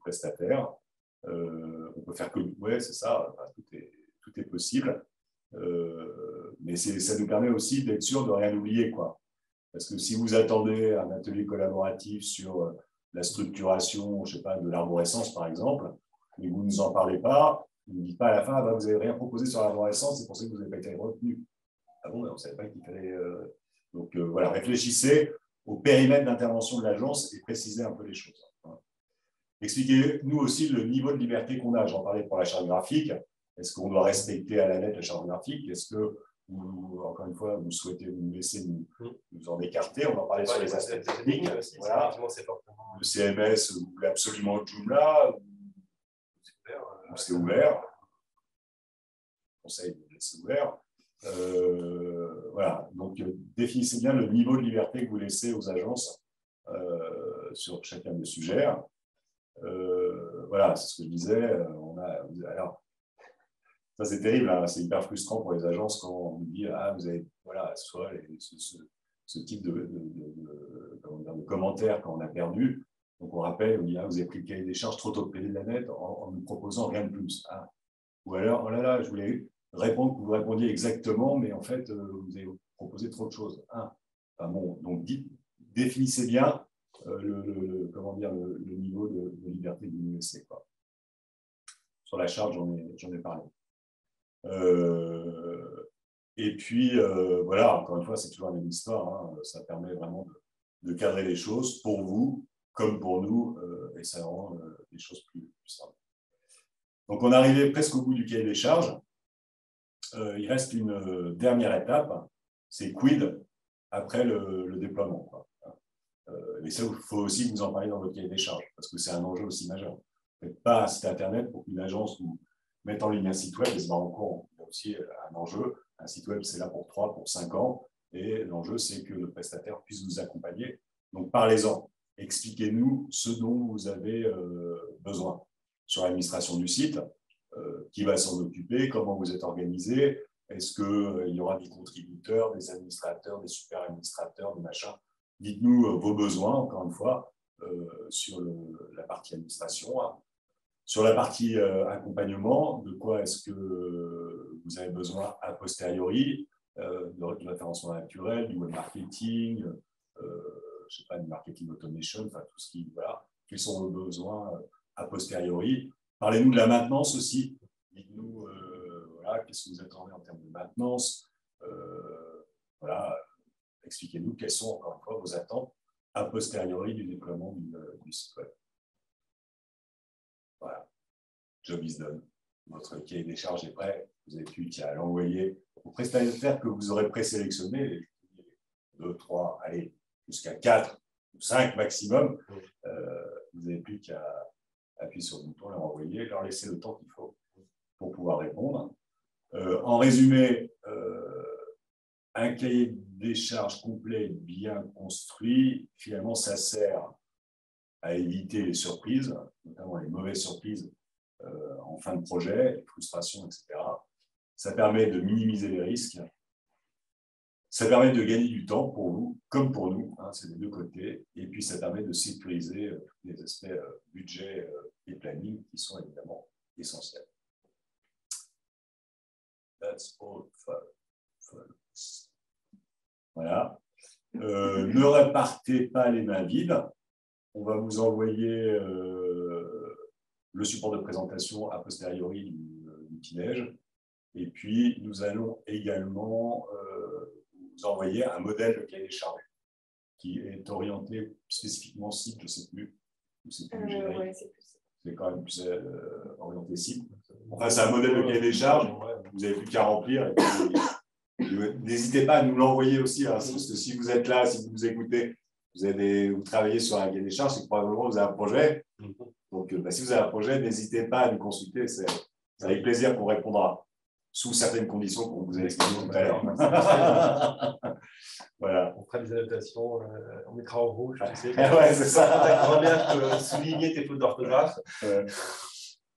prestataire. on peut faire que ouais, c'est ça, tout, est, tout est possible. mais ça nous permet aussi d'être sûr de rien oublier. Quoi. Parce que si vous attendez un atelier collaboratif sur la structuration, je sais pas, de l'arborescence, par exemple, et vous ne nous en parlez pas, Vous ne dites pas à la fin, ah, bah, vous n'avez rien proposé sur l'arborescence, c'est pour ça que vous n'avez pas été retenu. Ah bon, on ne savait pas qu'il fallait. Euh, donc euh, voilà, réfléchissez au périmètre d'intervention de l'agence et précisez un peu les choses. Expliquez-nous aussi le niveau de liberté qu'on a. J'en parlais pour la charte graphique. Est-ce qu'on doit respecter à la lettre la charte graphique? Est-ce que, encore une fois, vous souhaitez nous laisser nous, nous en écarter? On en parlait sur les aspects techniques. Voilà. Le CMS, vous voulez absolument Joomla c'est ouvert. Le conseil laisser ouvert. Euh, voilà, donc euh, définissez bien le niveau de liberté que vous laissez aux agences euh, sur chacun des sujets. voilà, c'est ce que je disais. Alors, ça c'est terrible, hein, c'est hyper frustrant pour les agences quand on vous dit ah vous avez voilà soit ce, type de, commentaires quand on a perdu. Donc on rappelle, on dit ah, vous avez pris le cahier des charges trop tôt de de la net en, ne nous proposant rien de plus. Ah. Ou alors, oh là là, je voulais répondre que vous répondiez exactement, mais en fait, euh, vous avez proposé trop de choses. Ah. bon, donc définissez bien euh, le, comment dire, le, niveau de, liberté que vous laissez. Sur la charge, j'en ai, ai, parlé. Euh, et puis, voilà, encore une fois, c'est toujours la même histoire. Hein. ça permet vraiment de, cadrer les choses pour vous, comme pour nous, et ça rend les choses plus, simples. Donc, on arrivé presque au bout du cahier des charges. Euh, il reste une euh, dernière étape, c'est quid après le, déploiement. Euh, et ça, il faut aussi que vous en parliez dans votre cahier des charges, parce que c'est un enjeu aussi majeur. Vous ne pas un site Internet pour qu'une agence vous mette en ligne un site web, et se en compte. Il y a aussi un enjeu. Un site web, c'est là pour 3, pour 5 ans, et l'enjeu, c'est que le prestataire puisse vous accompagner. Donc, parlez-en. Expliquez-nous ce dont vous avez besoin sur l'administration du site. Euh, qui va s'en occuper, comment vous êtes organisé, est-ce qu'il euh, y aura des contributeurs, des administrateurs, des super administrateurs, des machins? Dites-nous euh, vos besoins, encore une fois, sur la partie administration. Sur la partie accompagnement, de quoi est-ce que vous avez besoin a posteriori? De référencement naturel, du web marketing, je sais pas, du marketing automation, enfin tout ce qui, voilà, quels sont vos besoins a posteriori Parlez-nous de la maintenance aussi. Dites-nous euh, voilà, qu'est-ce que vous attendez en termes de maintenance. Euh, voilà, expliquez-nous quelles sont encore une fois vos attentes a posteriori du déploiement du, site web. Voilà, job is done. Votre cahier des charges est prêt. Vous avez qu'à l'envoyer au prestataire que vous aurez présélectionné, deux, trois, allez, jusqu'à quatre ou cinq maximum. Euh, vous n'avez plus qu'à appuyer sur le bouton, leur envoyer, leur laisser le temps qu'il faut pour pouvoir répondre. Euh, en résumé, euh, un cahier des charges complet, bien construit, finalement, ça sert à éviter les surprises, notamment les mauvaises surprises en fin de projet, les frustrations, etc. Ça permet de minimiser les risques ça permet de gagner du temps pour vous, comme pour nous, hein, c'est des deux côtés, et puis ça permet de sécuriser euh, tous les aspects euh, budget euh, et planning qui sont évidemment essentiels. That's all Voilà. ne repartez pas les mains vides. On va vous envoyer le support de présentation a posteriori du, petit-déj. Et puis, nous allons également vous envoyer un modèle de cahier des charges qui est orienté spécifiquement cible, je ne sais plus. Euh, c'est quand même plus euh, orienté cible. Enfin, c'est un modèle de cahier des charges, vous n'avez plus qu'à remplir. N'hésitez pas à nous l'envoyer aussi, hein, parce que si vous êtes là, si vous nous écoutez, vous, avez vous travaillez sur un cahier des charges, c'est que probablement vous avez un projet. Donc, euh, bah, si vous avez un projet, n'hésitez pas à nous consulter, c'est avec plaisir qu'on répondra sous certaines conditions qu'on vous a expliquées tout à l'heure. voilà. On fera des adaptations, euh, on mettra en rouge, tu sais. ouais, c'est ça. bien souligner tes fautes d'orthographe.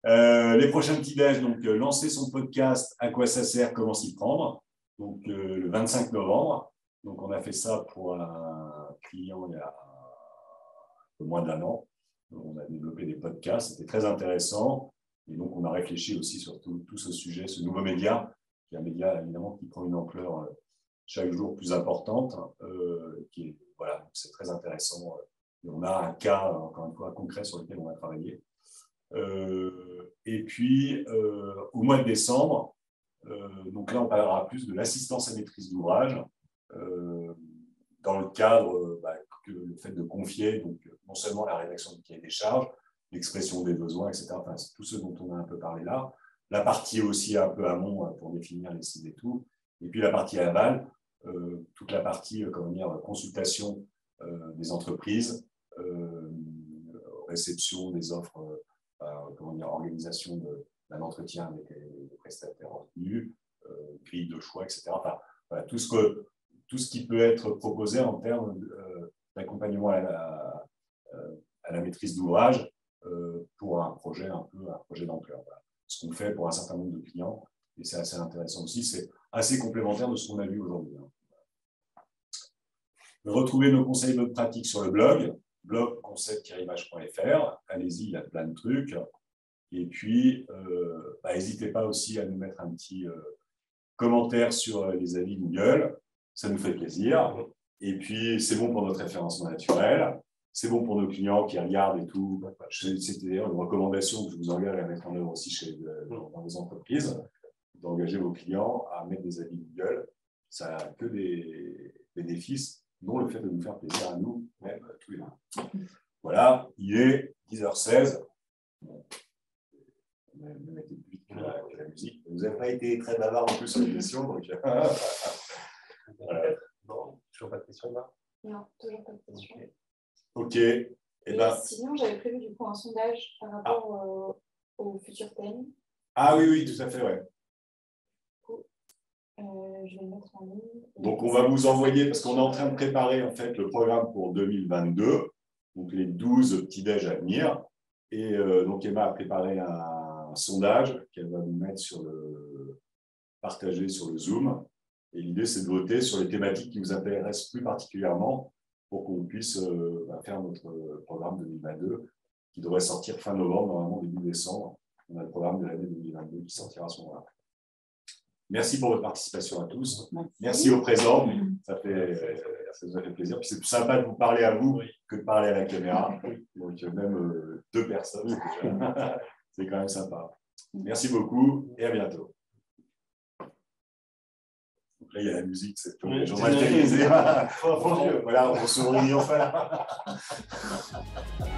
Euh, les prochains petits déj, donc euh, lancer son podcast À quoi ça sert, comment s'y prendre, donc le 25 novembre. Donc on a fait ça pour un client il y a un peu moins d'un an. On a développé des podcasts, c'était très intéressant. Et donc, on a réfléchi aussi sur tout, ce sujet, ce nouveau média, qui est un média évidemment qui prend une ampleur euh, chaque jour plus importante. Euh, qui est, voilà, c'est très intéressant. Et on a un cas, encore une fois, concret sur lequel on va travailler. et puis, au mois de décembre, donc là, on parlera plus de l'assistance à maîtrise d'ouvrage dans le cadre bah, que le fait de confier donc, non seulement la rédaction du cahier des charges, l'expression des besoins, etc. Enfin, tout ce dont on a un peu parlé là. La partie aussi un peu amont pour définir les sites et tout. Et puis la partie aval, euh, toute la partie euh, comment dire, consultation euh, des entreprises, réception des offres, comment dire, organisation d'un entretien avec les, prestataires retenus, grille de choix, etc. Enfin, tout, ce que, tout ce qui peut être proposé en termes d'accompagnement à à la maîtrise d'ouvrage pour un projet un peu un projet d'ampleur. Ce qu'on fait pour un certain nombre de clients, et c'est assez intéressant aussi, c'est assez complémentaire de ce qu'on a vu aujourd'hui. Hein. Retrouvez nos conseils notre pratique sur le blog, blog concept-image.fr. Allez-y, il y a plein de trucs. Et puis, euh, bah, n'hésitez pas aussi à nous mettre un petit euh, commentaire sur euh, les avis Google. Ça nous fait plaisir. Et puis, c'est bon pour notre référencement naturel. C'est bon pour nos clients qui regardent et tout. C'était d'ailleurs une recommandation que je vous engage à mettre en œuvre aussi chez, dans les entreprises, d'engager vos clients à mettre des avis Google. Ça n'a que des bénéfices dont le fait de nous faire plaisir à nous, même tous les lundis. Voilà, il est 10h16. Bon. On a même été plus vite que la, musique. Vous n'avez pas été très bavard en plus sur les questions. Donc... voilà. Non, toujours pas de questions là? Non, toujours pas de questions. Ok. Et, eh Et ben... Sinon, j'avais prévu du coup un sondage par rapport ah. au futur thème. Ah oui, oui, tout à fait, ouais. Euh, je vais mettre en ligne. Donc, on va vous envoyer, parce qu'on est en train de préparer en fait le programme pour 2022, donc les 12 petits déj à venir. Et euh, donc, Emma a préparé un, sondage qu'elle va nous mettre sur le partager sur le Zoom. Et l'idée, c'est de voter sur les thématiques qui vous intéressent plus particulièrement pour qu'on puisse euh, bah, faire notre programme 2022 qui devrait sortir fin novembre, normalement début décembre. On a le programme de l'année 2022 qui sortira à ce moment-là. Merci pour votre participation à tous. Merci, aux présents. Ça, fait, ça nous a fait plaisir. c'est plus sympa de vous parler à vous que de parler à la caméra. Donc, même euh, deux personnes, c'est quand même sympa. Merci beaucoup et à bientôt. Là, il y a la musique, c'est tout. Les gens voilà, on se réunit enfin.